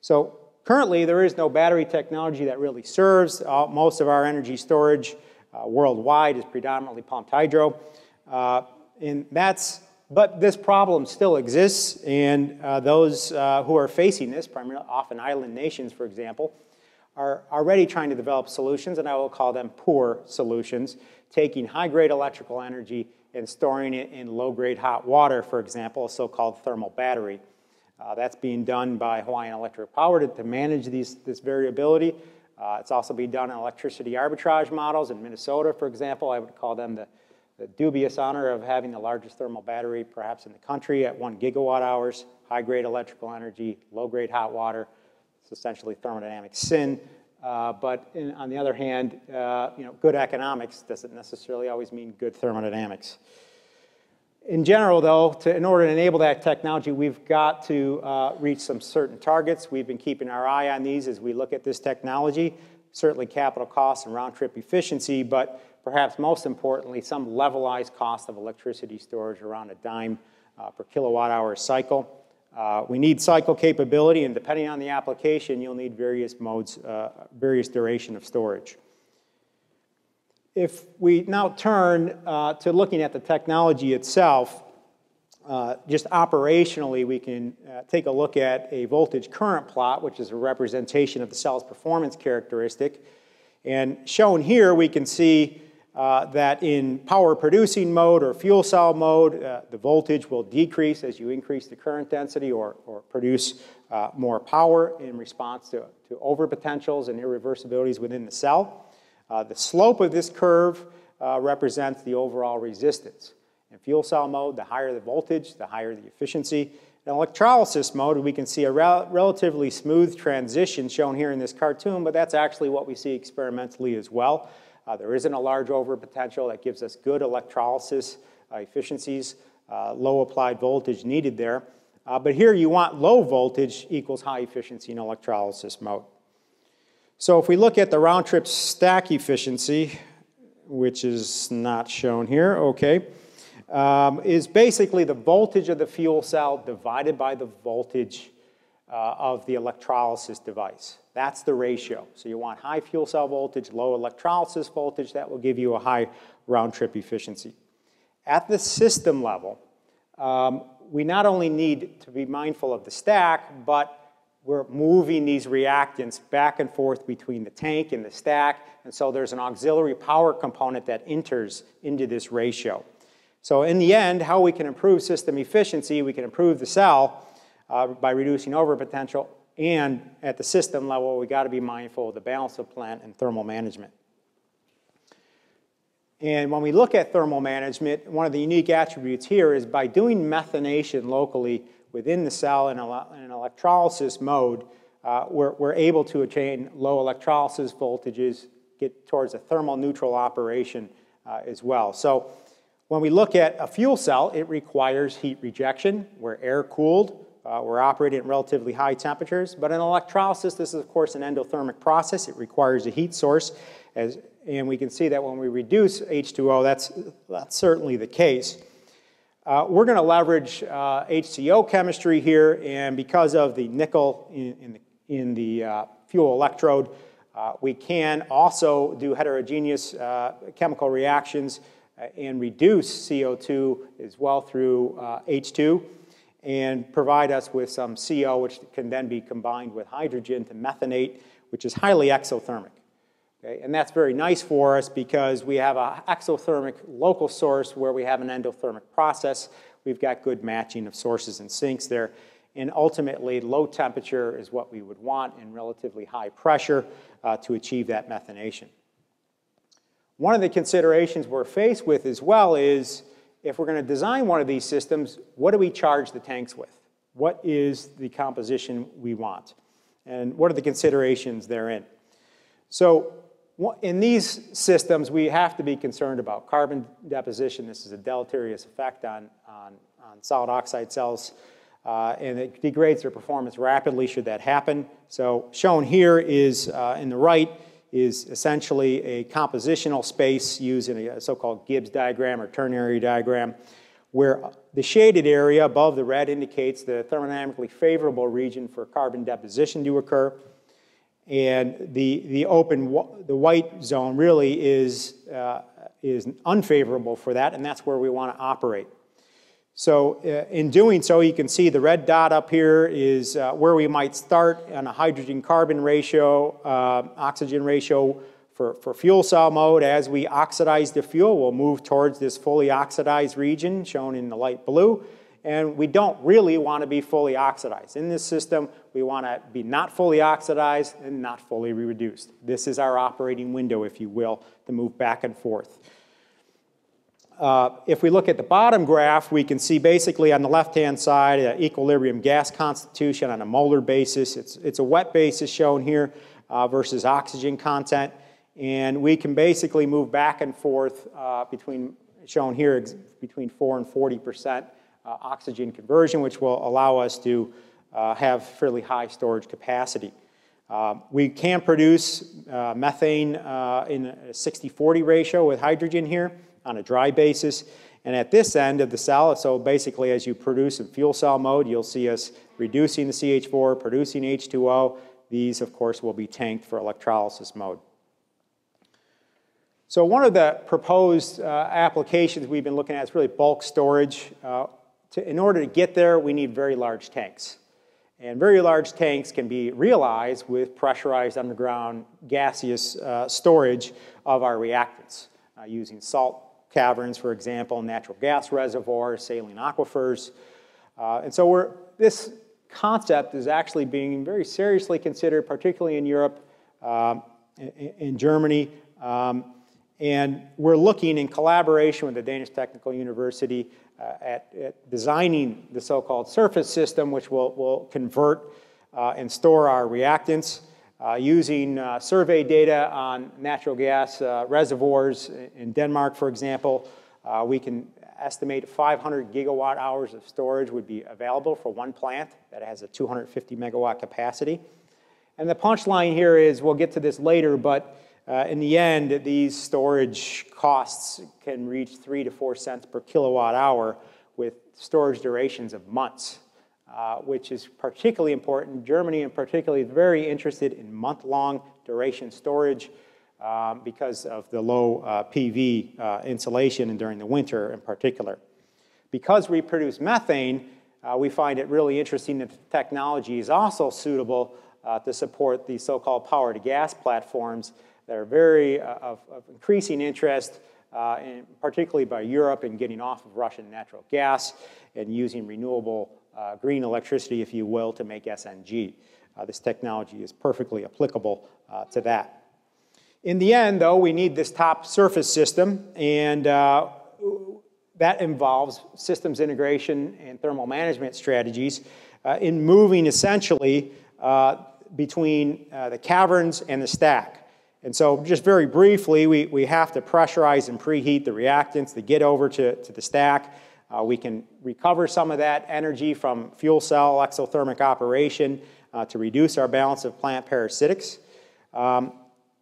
So currently, there is no battery technology that really serves. Uh, most of our energy storage uh, worldwide is predominantly pumped hydro. Uh, and that's, but this problem still exists, and uh, those uh, who are facing this, primarily often island nations, for example, are already trying to develop solutions, and I will call them poor solutions, taking high-grade electrical energy and storing it in low-grade hot water, for example, a so-called thermal battery. Uh, that's being done by Hawaiian Electric Power to, to manage these, this variability. Uh, it's also being done in electricity arbitrage models in Minnesota, for example. I would call them the the dubious honor of having the largest thermal battery perhaps in the country at one gigawatt hours, high-grade electrical energy, low-grade hot water. It's essentially thermodynamic sin. Uh, but in, on the other hand, uh, you know, good economics doesn't necessarily always mean good thermodynamics. In general, though, to, in order to enable that technology, we've got to uh, reach some certain targets. We've been keeping our eye on these as we look at this technology. Certainly capital costs and round-trip efficiency, but perhaps most importantly, some levelized cost of electricity storage around a dime uh, per kilowatt hour cycle. Uh, we need cycle capability, and depending on the application, you'll need various modes, uh, various duration of storage. If we now turn uh, to looking at the technology itself, uh, just operationally, we can uh, take a look at a voltage current plot, which is a representation of the cell's performance characteristic. And shown here, we can see uh, that in power producing mode or fuel cell mode, uh, the voltage will decrease as you increase the current density or, or produce uh, more power in response to, to overpotentials and irreversibilities within the cell. Uh, the slope of this curve uh, represents the overall resistance. In fuel cell mode, the higher the voltage, the higher the efficiency. In electrolysis mode, we can see a rel relatively smooth transition shown here in this cartoon, but that's actually what we see experimentally as well. Uh, there isn't a large overpotential that gives us good electrolysis uh, efficiencies, uh, low applied voltage needed there. But here you want low voltage equals high efficiency in electrolysis mode. So if we look at the round trip stack efficiency, which is not shown here, okay, um, is basically the voltage of the fuel cell divided by the voltage uh, of the electrolysis device. That's the ratio. So you want high fuel cell voltage, low electrolysis voltage, that will give you a high round trip efficiency. At the system level, um, we not only need to be mindful of the stack, but we're moving these reactants back and forth between the tank and the stack, and so there's an auxiliary power component that enters into this ratio. So in the end, how we can improve system efficiency, we can improve the cell uh, by reducing overpotential, and at the system level, we got to be mindful of the balance of plant and thermal management. And when we look at thermal management, one of the unique attributes here is by doing methanation locally, within the cell in, an electrolysis mode, uh, we're, we're able to attain low electrolysis voltages, get towards a thermal neutral operation uh, as well. So when we look at a fuel cell, it requires heat rejection. We're air cooled. Uh, we're operating at relatively high temperatures. But in electrolysis, this is of course an endothermic process. It requires a heat source. As, and we can see that when we reduce H2O, that's, that's certainly the case. Uh, we're going to leverage uh, HCO chemistry here, and because of the nickel in, in the, in the uh, fuel electrode, uh, we can also do heterogeneous uh, chemical reactions and reduce CO2 as well through H2 and provide us with some CO, which can then be combined with hydrogen to methanate, which is highly exothermic. Okay? And that's very nice for us because we have an exothermic local source where we have an endothermic process. We've got good matching of sources and sinks there. And ultimately, low temperature is what we would want and relatively high pressure uh, to achieve that methanation. One of the considerations we're faced with as well is if we're going to design one of these systems, what do we charge the tanks with? What is the composition we want? And what are the considerations therein? So in these systems, we have to be concerned about carbon deposition. This is a deleterious effect on, on, on solid oxide cells, uh, and it degrades their performance rapidly should that happen. So shown here is, uh, in the right, is essentially a compositional space used in a so-called Gibbs diagram or ternary diagram, where the shaded area above the red indicates the thermodynamically favorable region for carbon deposition to occur. And the, the open, the white zone really is, uh, is unfavorable for that, and that's where we want to operate. So uh, in doing so, you can see the red dot up here is uh, where we might start on a hydrogen-carbon ratio, uh, oxygen ratio for, for fuel cell mode. As we oxidize the fuel, we'll move towards this fully oxidized region shown in the light blue and we don't really want to be fully oxidized. In this system, we want to be not fully oxidized and not fully reduced. This is our operating window, if you will, to move back and forth. Uh, if we look at the bottom graph, we can see basically on the left-hand side uh, equilibrium gas constitution on a molar basis. It's, it's a wet basis shown here uh, versus oxygen content. And we can basically move back and forth uh, between shown here between 4 and 40 percent uh, oxygen conversion, which will allow us to have fairly high storage capacity. Uh, we can produce uh, methane uh, in a 60-40 ratio with hydrogen here on a dry basis. And at this end of the cell, so basically as you produce in fuel cell mode, you'll see us reducing the CH4, producing H2O. These, of course, will be tanked for electrolysis mode. So one of the proposed uh, applications we've been looking at is really bulk storage. Uh, to, in order to get there, we need very large tanks. And very large tanks can be realized with pressurized underground gaseous uh, storage of our reactants uh, using salt caverns, for example, natural gas reservoirs, saline aquifers. Uh, and so we're, this concept is actually being very seriously considered, particularly in Europe, um, in, in, Germany. Um, and we're looking in collaboration with the Danish Technical University uh, at, at, designing the so-called surface system, which will, will convert uh, and store our reactants. Uh, using uh, survey data on natural gas uh, reservoirs in Denmark, for example, we can estimate 500 gigawatt hours of storage would be available for one plant that has a 250 megawatt capacity. And the punchline here is, we'll get to this later, but uh, in the end, these storage costs can reach three to four cents per kilowatt hour with storage durations of months, uh, which is particularly important. Germany, in particular, is very interested in month-long duration storage um, because of the low uh, PV uh, insolation and during the winter in particular. Because we produce methane, uh, we find it really interesting that the technology is also suitable uh, to support the so-called power-to-gas platforms that are very of, of, increasing interest, uh, in, particularly by Europe in getting off of Russian natural gas and using renewable uh, green electricity, if you will, to make SNG. Uh, this technology is perfectly applicable uh, to that. In the end, though, we need this top surface system, and uh, that involves systems integration and thermal management strategies in moving essentially between the caverns and the stack. And so just very briefly, we, we have to pressurize and preheat the reactants to get over to, to the stack. Uh, we can recover some of that energy from fuel cell exothermic operation uh, to reduce our balance of plant parasitics. Um,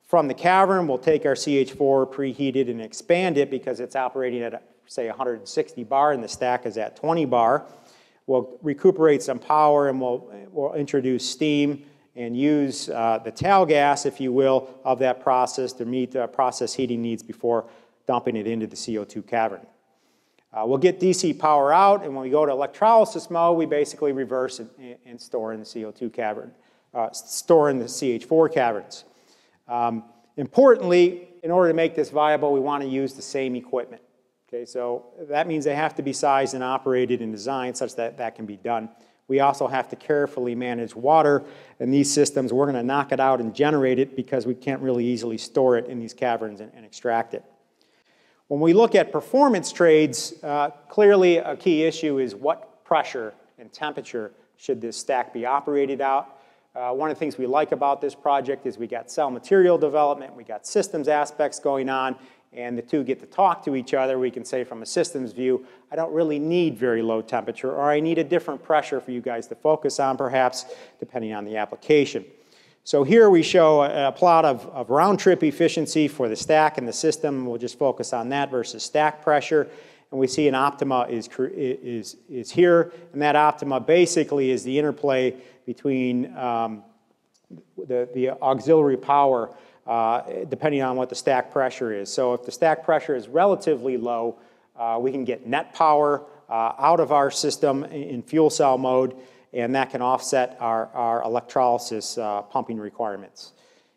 from the cavern, we'll take our CH4 preheated and expand it because it's operating at, say, 160 bar and the stack is at 20 bar. We'll recuperate some power and we'll, we'll introduce steam and use uh, the tail gas, if you will, of that process to meet uh, process heating needs before dumping it into the CO2 cavern. Uh, we'll get DC power out, and when we go to electrolysis mode, we basically reverse and, and store in the CO2 cavern, uh, store in the CH4 caverns. Um, importantly, in order to make this viable, we want to use the same equipment. Okay, so that means they have to be sized and operated and designed such that that can be done. We also have to carefully manage water in these systems. We're going to knock it out and generate it because we can't really easily store it in these caverns and, and extract it. When we look at performance trades, uh, clearly a key issue is what pressure and temperature should this stack be operated out. Uh, one of the things we like about this project is we got cell material development, we got systems aspects going on, and the two get to talk to each other, we can say from a systems view, I don't really need very low temperature, or I need a different pressure for you guys to focus on perhaps, depending on the application. So here we show a, a plot of, of round trip efficiency for the stack and the system. We'll just focus on that versus stack pressure. And we see an optima is, is, is here, and that optima basically is the interplay between um, the, the auxiliary power uh, depending on what the stack pressure is. So if the stack pressure is relatively low, uh, we can get net power uh, out of our system in fuel cell mode, and that can offset our, our electrolysis uh, pumping requirements.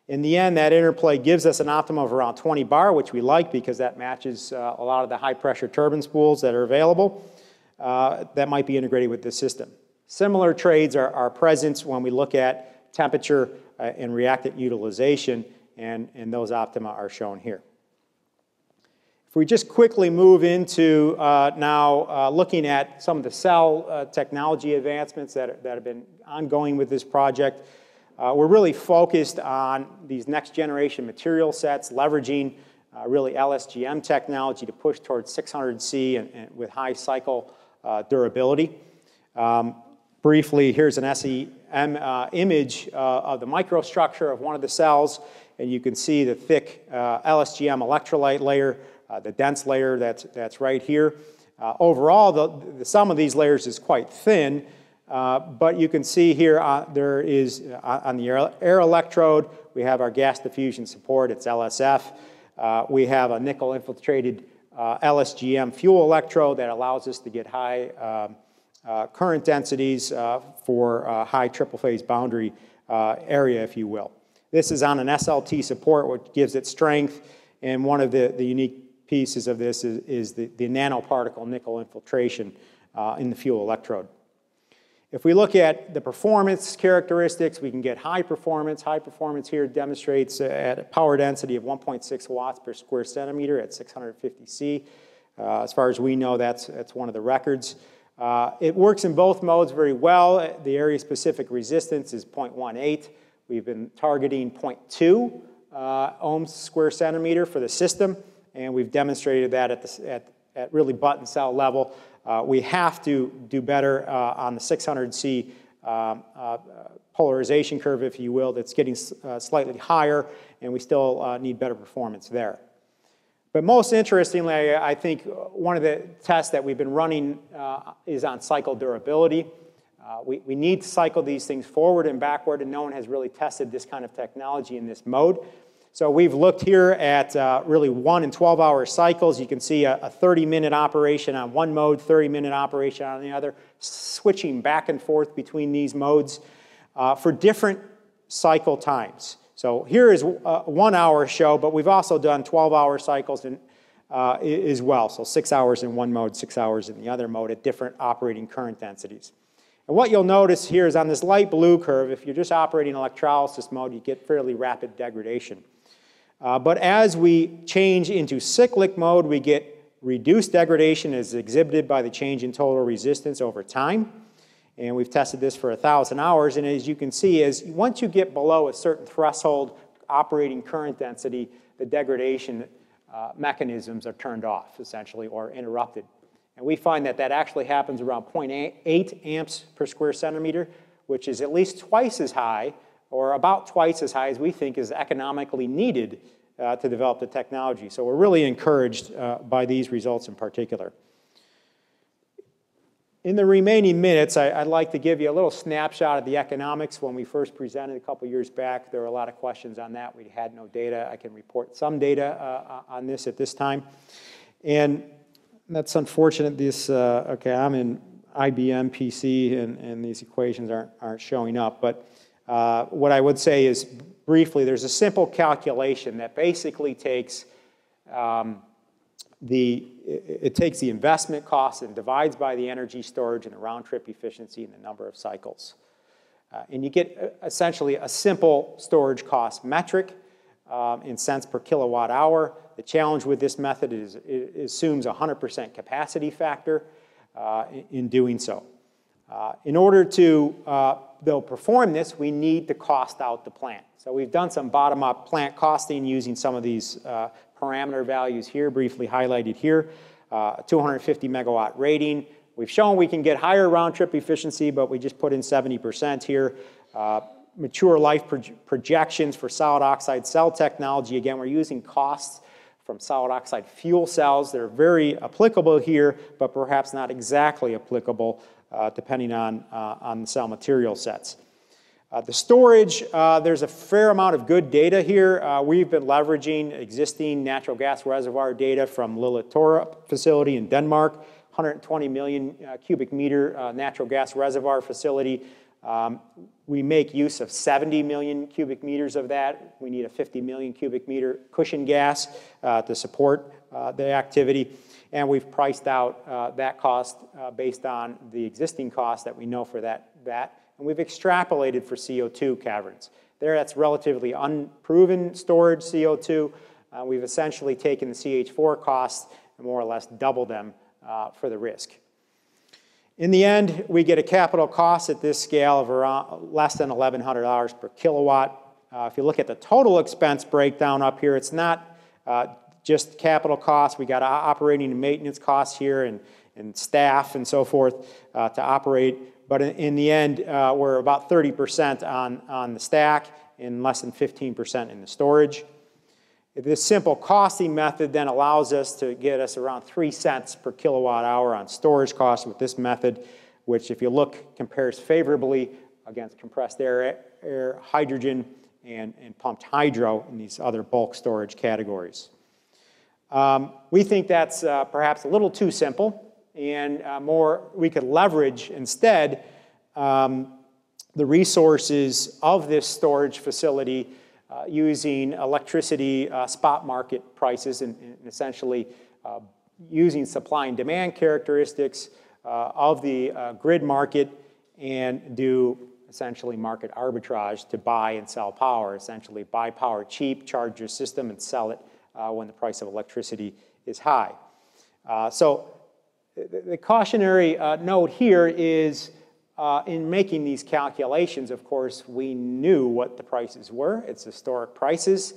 In the end, that interplay gives us an optimum of around 20 bar, which we like because that matches uh, a lot of the high pressure turbine spools that are available uh, that might be integrated with the system. Similar trades are, are present when we look at temperature and reactant utilization and, and those optima are shown here. If we just quickly move into uh, now uh, looking at some of the cell uh, technology advancements that, that have been ongoing with this project, uh, we're really focused on these next generation material sets, leveraging uh, really LSGM technology to push towards 600C and, and with high cycle uh, durability. Um, briefly, here's an SEM image of the microstructure of one of the cells, and you can see the thick LSGM electrolyte layer, the dense layer that's, that's right here. Uh, overall, the, the sum of these layers is quite thin, uh, but you can see here there is, on the air, air, electrode, we have our gas diffusion support, it's LSF. we have a nickel infiltrated LSGM fuel electrode that allows us to get high um, uh, current densities uh, for uh, high triple phase boundary area, if you will. This is on an SLT support, which gives it strength, and one of the, the unique pieces of this is, is the, the nanoparticle nickel infiltration in the fuel electrode. If we look at the performance characteristics, we can get high performance. High performance here demonstrates at a power density of 1.6 watts per square centimeter at 650 C. Uh, as far as we know, that's, that's one of the records. Uh, it works in both modes very well. The area-specific resistance is 0.18. We've been targeting 0.2 uh, ohms square centimeter for the system, and we've demonstrated that at, the, at, at really button cell level. Uh, we have to do better uh, on the 600C um, uh, polarization curve, if you will, that's getting uh, slightly higher, and we still need better performance there. But most interestingly, I think one of the tests that we've been running uh, is on cycle durability. Uh, we, we need to cycle these things forward and backward, and no one has really tested this kind of technology in this mode. So we've looked here at uh, really 1 and 12 hour cycles. You can see a, a 30 minute operation on one mode, 30 minute operation on the other, switching back and forth between these modes uh, for different cycle times. So here is a one hour show, but we've also done 12 hour cycles in, uh, as well. So six hours in one mode, six hours in the other mode at different operating current densities. And what you'll notice here is on this light blue curve, if you're just operating electrolysis mode, you get fairly rapid degradation. Uh, but as we change into cyclic mode, we get reduced degradation as exhibited by the change in total resistance over time. And we've tested this for 1,000 hours. And as you can see, is once you get below a certain threshold operating current density, the degradation uh, mechanisms are turned off, essentially, or interrupted. And we find that that actually happens around 0.8 amps per square centimeter, which is at least twice as high, or about twice as high as we think is economically needed uh, to develop the technology. So we're really encouraged uh, by these results in particular. In the remaining minutes, I, would like to give you a little snapshot of the economics. When we first presented a couple years back, there were a lot of questions on that. We had no data. I can report some data uh, on this at this time. And that's unfortunate. This, uh, okay, I'm in IBM PC, and, and these equations aren't, aren't showing up. But uh, what I would say is, briefly, there's a simple calculation that basically takes um, the, it takes the investment cost and divides by the energy storage and the round trip efficiency and the number of cycles. Uh, and you get uh, essentially a simple storage cost metric um, in cents per kilowatt hour. The challenge with this method is it assumes a 100% capacity factor uh, in doing so. Uh, in order to uh, they'll perform this, we need to cost out the plant. So we've done some bottom-up plant costing using some of these uh, parameter values here, briefly highlighted here. Uh, 250 megawatt rating. We've shown we can get higher round trip efficiency, but we just put in 70% here. Uh, mature life pro projections for solid oxide cell technology. Again, we're using costs from solid oxide fuel cells. They're very applicable here, but perhaps not exactly applicable depending on, uh, on the cell material sets. Uh, the storage, uh, there's a fair amount of good data here. Uh, we've been leveraging existing natural gas reservoir data from Lille Torup facility in Denmark, 120 million uh, cubic meter uh, natural gas reservoir facility. Um, we make use of 70 million cubic meters of that. We need a 50 million cubic meter cushion gas uh, to support the activity. And we've priced out that cost based on the existing cost that we know for that, that and we've extrapolated for CO2 caverns. There, that's relatively unproven storage CO2. Uh, we've essentially taken the CH4 costs and more or less doubled them uh, for the risk. In the end, we get a capital cost at this scale of around less than $1,100 per kilowatt. Uh, if you look at the total expense breakdown up here, it's not uh, just capital costs. We got operating and maintenance costs here and, and staff and so forth uh, to operate. But in, in the end, uh, we're about 30% on, on the stack and less than 15% in the storage. This simple costing method then allows us to get us around 3 cents per kilowatt hour on storage costs with this method, which if you look compares favorably against compressed air, air hydrogen, and, and pumped hydro in these other bulk storage categories. Um, we think that's uh, perhaps a little too simple, and uh, more we could leverage instead um, the resources of this storage facility uh, using electricity uh, spot market prices and, and essentially uh, using supply and demand characteristics uh, of the grid market and do essentially market arbitrage to buy and sell power, essentially buy power cheap, charge your system, and sell it uh, when the price of electricity is high. Uh, so the, the cautionary uh, note here is uh, in making these calculations, of course, we knew what the prices were. It's historic prices.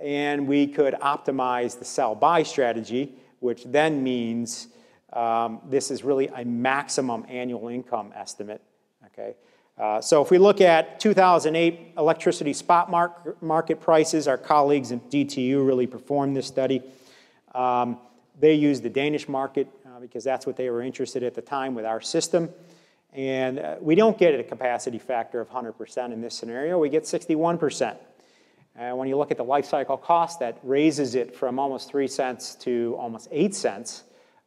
And we could optimize the sell-buy strategy, which then means um, this is really a maximum annual income estimate, okay? Uh, so if we look at 2008 electricity spot mark, market prices, our colleagues at DTU really performed this study. Um, they used the Danish market uh, because that's what they were interested at the time with our system. And uh, we don't get a capacity factor of 100% in this scenario, we get 61%. And when you look at the life cycle cost, that raises it from almost 3 cents to almost 8 cents.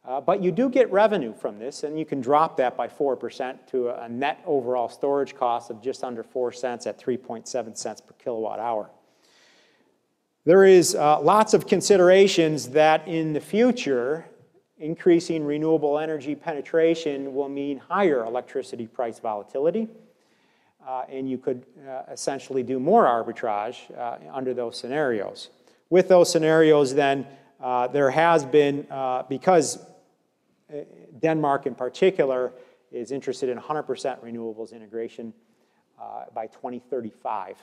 Uh, but you do get revenue from this, and you can drop that by 4% to a, net overall storage cost of just under 4 cents at 3.7 cents per kilowatt hour. There is uh, lots of considerations that in the future, increasing renewable energy penetration will mean higher electricity price volatility. Uh, and you could uh, essentially do more arbitrage uh, under those scenarios. With those scenarios, then, uh, there has been, uh, because Denmark in particular is interested in 100% renewables integration by 2035.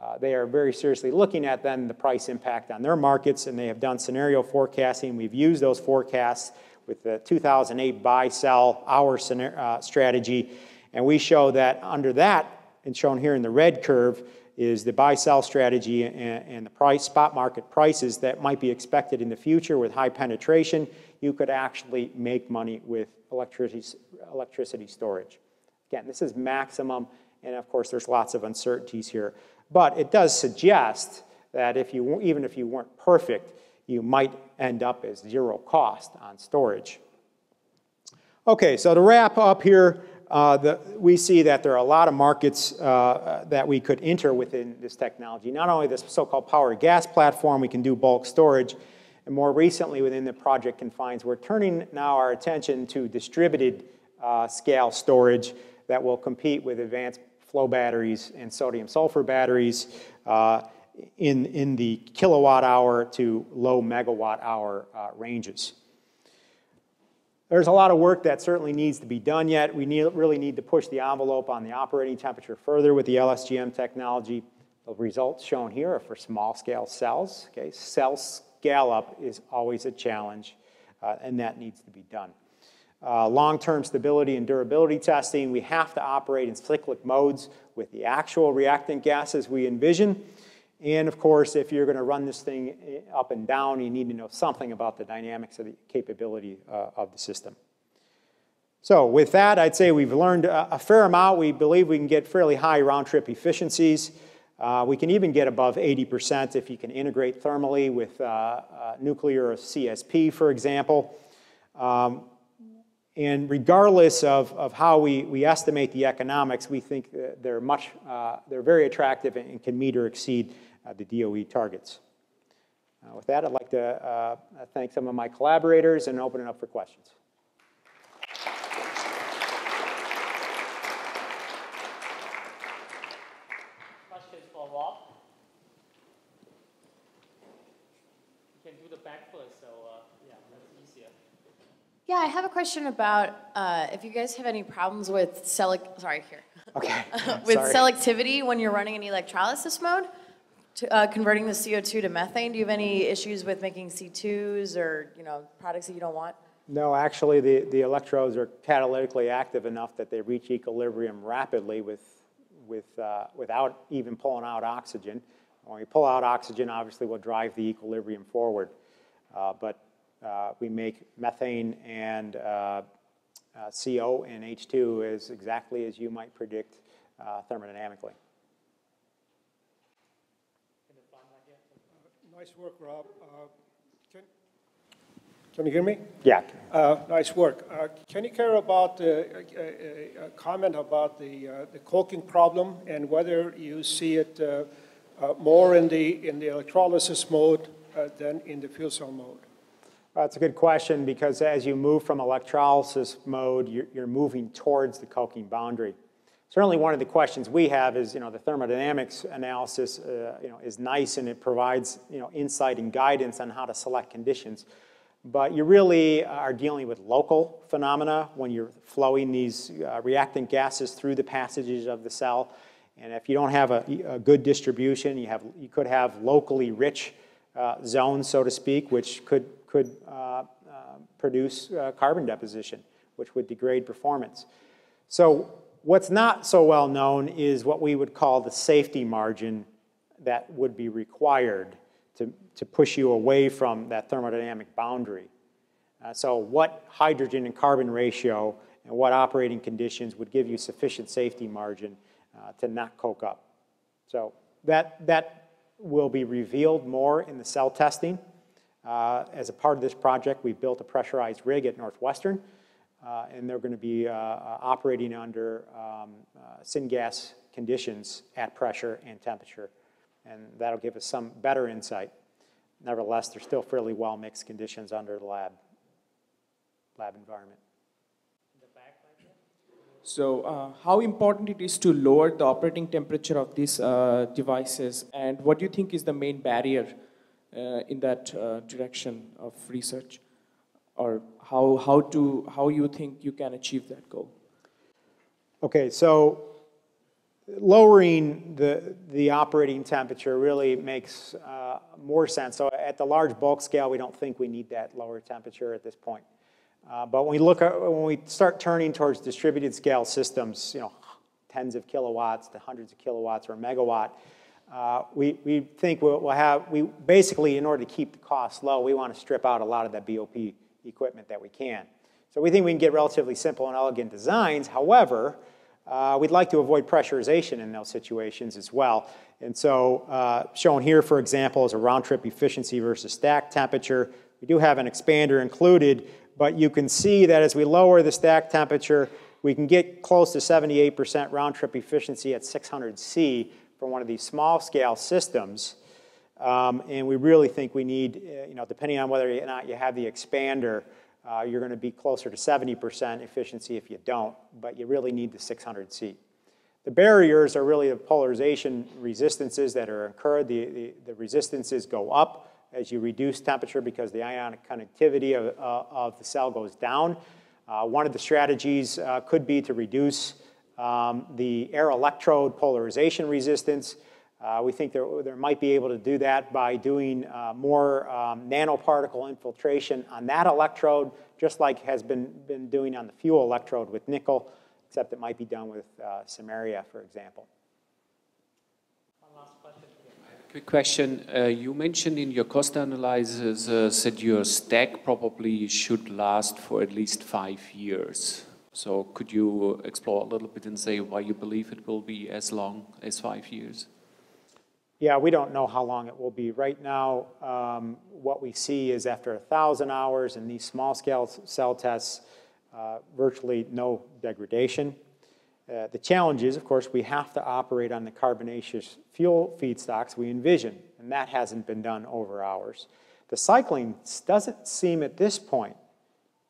Uh, they are very seriously looking at then the price impact on their markets, and they have done scenario forecasting. We've used those forecasts with the 2008 buy-sell hour uh, strategy, and we show that under that, and shown here in the red curve, is the buy-sell strategy and, and, the price spot market prices that might be expected in the future with high penetration. You could actually make money with electricity, electricity storage. Again, this is maximum, and of course, there's lots of uncertainties here. But it does suggest that if you, even if you weren't perfect, you might end up as zero cost on storage. Okay, so to wrap up here, uh, the, we see that there are a lot of markets uh, that we could enter within this technology. Not only this so-called power gas platform, we can do bulk storage, and more recently within the project confines, we're turning now our attention to distributed uh, scale storage that will compete with advanced flow batteries and sodium sulfur batteries uh, in, in the kilowatt hour to low megawatt hour uh, ranges. There's a lot of work that certainly needs to be done yet. We need, really need to push the envelope on the operating temperature further with the LSGM technology. The results shown here are for small scale cells. Okay? Cell scale up is always a challenge, uh, and that needs to be done. Uh, long-term stability and durability testing, we have to operate in cyclic modes with the actual reactant gases we envision. And of course, if you're going to run this thing eh, up and down, you need to know something about the dynamics of the capability uh, of the system. So with that, I'd say we've learned a, a fair amount. We believe we can get fairly high round-trip efficiencies. Uh, we can even get above 80% if you can integrate thermally with uh, uh nuclear CSP, for example. Um, and regardless of, how we, estimate the economics, we think they're much, they're very attractive and can meet or exceed the DOE targets. With that, I'd like to thank some of my collaborators and open it up for. Questions for Rob? You can do the back first, so uh, yeah, that's easier. Yeah, I have a question about uh, if you guys have any problems with select. Sorry, here. Okay. with Sorry. selectivity when you're running in electrolysis mode. to, uh, converting the CO2 to methane? Do you have any issues with making C2s or, you know, products that you don't want? No, actually, the, the electrodes are catalytically active enough that they reach equilibrium rapidly with, with, uh, without even pulling out oxygen. When we pull out oxygen, obviously, we'll drive the equilibrium forward. Uh, but we make methane and uh, uh, CO and H2 as exactly as you might predict uh, thermodynamically. Nice work, Rob. Uh, Can can you hear me? Yeah. Uh, Nice work. Uh, Can you care about, uh, a a- a comment about the uh, the coking problem and whether you see it uh, uh, more in the, in the electrolysis mode uh, than in the fuel cell mode? That's a good question because as you move from electrolysis mode, you're, you're moving towards the coking boundary. Certainly one of the questions we have is, you know, the thermodynamics analysis, uh, you know, is nice and it provides, you know, insight and guidance on how to select conditions. But you really are dealing with local phenomena when you're flowing these uh, reactant gases through the passages of the cell. And if you don't have a, a good distribution, you, have, you could have locally rich uh, zones, so to speak, which could, could uh, uh, produce uh, carbon deposition, which would degrade performance. So what's not so well known is what we would call the safety margin that would be required to, to push you away from that thermodynamic boundary. Uh, so what hydrogen and carbon ratio and what operating conditions would give you sufficient safety margin uh, to not coke up. So that, that will be revealed more in the cell testing. Uh, As a part of this project, we built a pressurized rig at Northwestern, uh, and they're going to be uh, uh, operating under um, uh, syngas conditions at pressure and temperature, and that'll give us some better insight. Nevertheless, they're still fairly well-mixed conditions under the lab, lab environment. So, uh, how important it is to lower the operating temperature of these uh, devices, and what do you think is the main barrier in that uh, direction of research, or how how to how you think you can achieve that goal? Okay, so lowering the, the operating temperature really makes uh, more sense. So at the large bulk scale, we don't think we need that lower temperature at this point. Uh, but when we look at, when we start turning towards distributed scale systems, you know, tens of kilowatts to hundreds of kilowatts or a megawatt, uh, we, we think we'll, we'll have, we basically, in order to keep the costs low, we want to strip out a lot of that BOP equipment that we can. So we think we can get relatively simple and elegant designs. However, uh, we'd like to avoid pressurization in those situations as well. And so uh, shown here, for example, is a round trip efficiency versus stack temperature. We do have an expander included, but you can see that as we lower the stack temperature, we can get close to 78% round trip efficiency at 600 C for one of these small scale systems. Um, and we really think we need, uh, you know, depending on whether or not you have the expander, uh, you're going to be closer to 70% efficiency if you don't, but you really need the 600C. The barriers are really the polarization resistances that are incurred. The, the, the resistances go up as you reduce temperature because the ionic conductivity of, uh, of the cell goes down. Uh, one of the strategies uh, could be to reduce um, the air electrode polarization resistance. Uh, we think there, there might be able to do that by doing uh, more um, nanoparticle infiltration on that electrode, just like has been, been doing on the fuel electrode with nickel, except it might be done with uh, Samaria, for example. Quick question. Uh, you mentioned in your cost analysis uh, that your stack probably should last for at least five years. So could you explore a little bit and say why you believe it will be as long as five years? Yeah, we don't know how long it will be. Right now, um, what we see is after 1,000 hours in these small-scale cell tests, uh, virtually no degradation. Uh, the challenge is, of course, we have to operate on the carbonaceous fuel feedstocks we envision, and that hasn't been done over hours. The cycling doesn't seem at this point,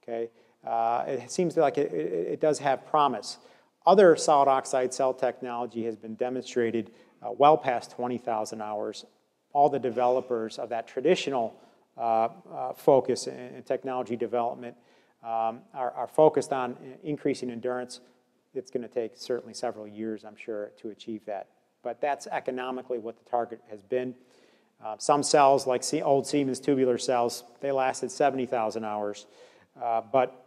okay, uh, it seems like it, it, it, does have promise. Other solid oxide cell technology has been demonstrated uh, well past 20,000 hours. All the developers of that traditional uh, uh focus in, in, technology development um, are, are focused on increasing endurance it's going to take certainly several years, I'm sure, to achieve that. but that's economically what the target has been. Uh, Some cells, like old Siemens tubular cells, they lasted 70,000 hours. Uh, But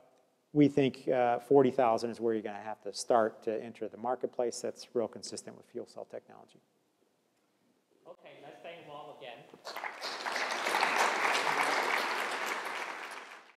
we think uh, 40,000 is where you're going to have to start to enter the marketplace. That's real consistent with fuel cell technology.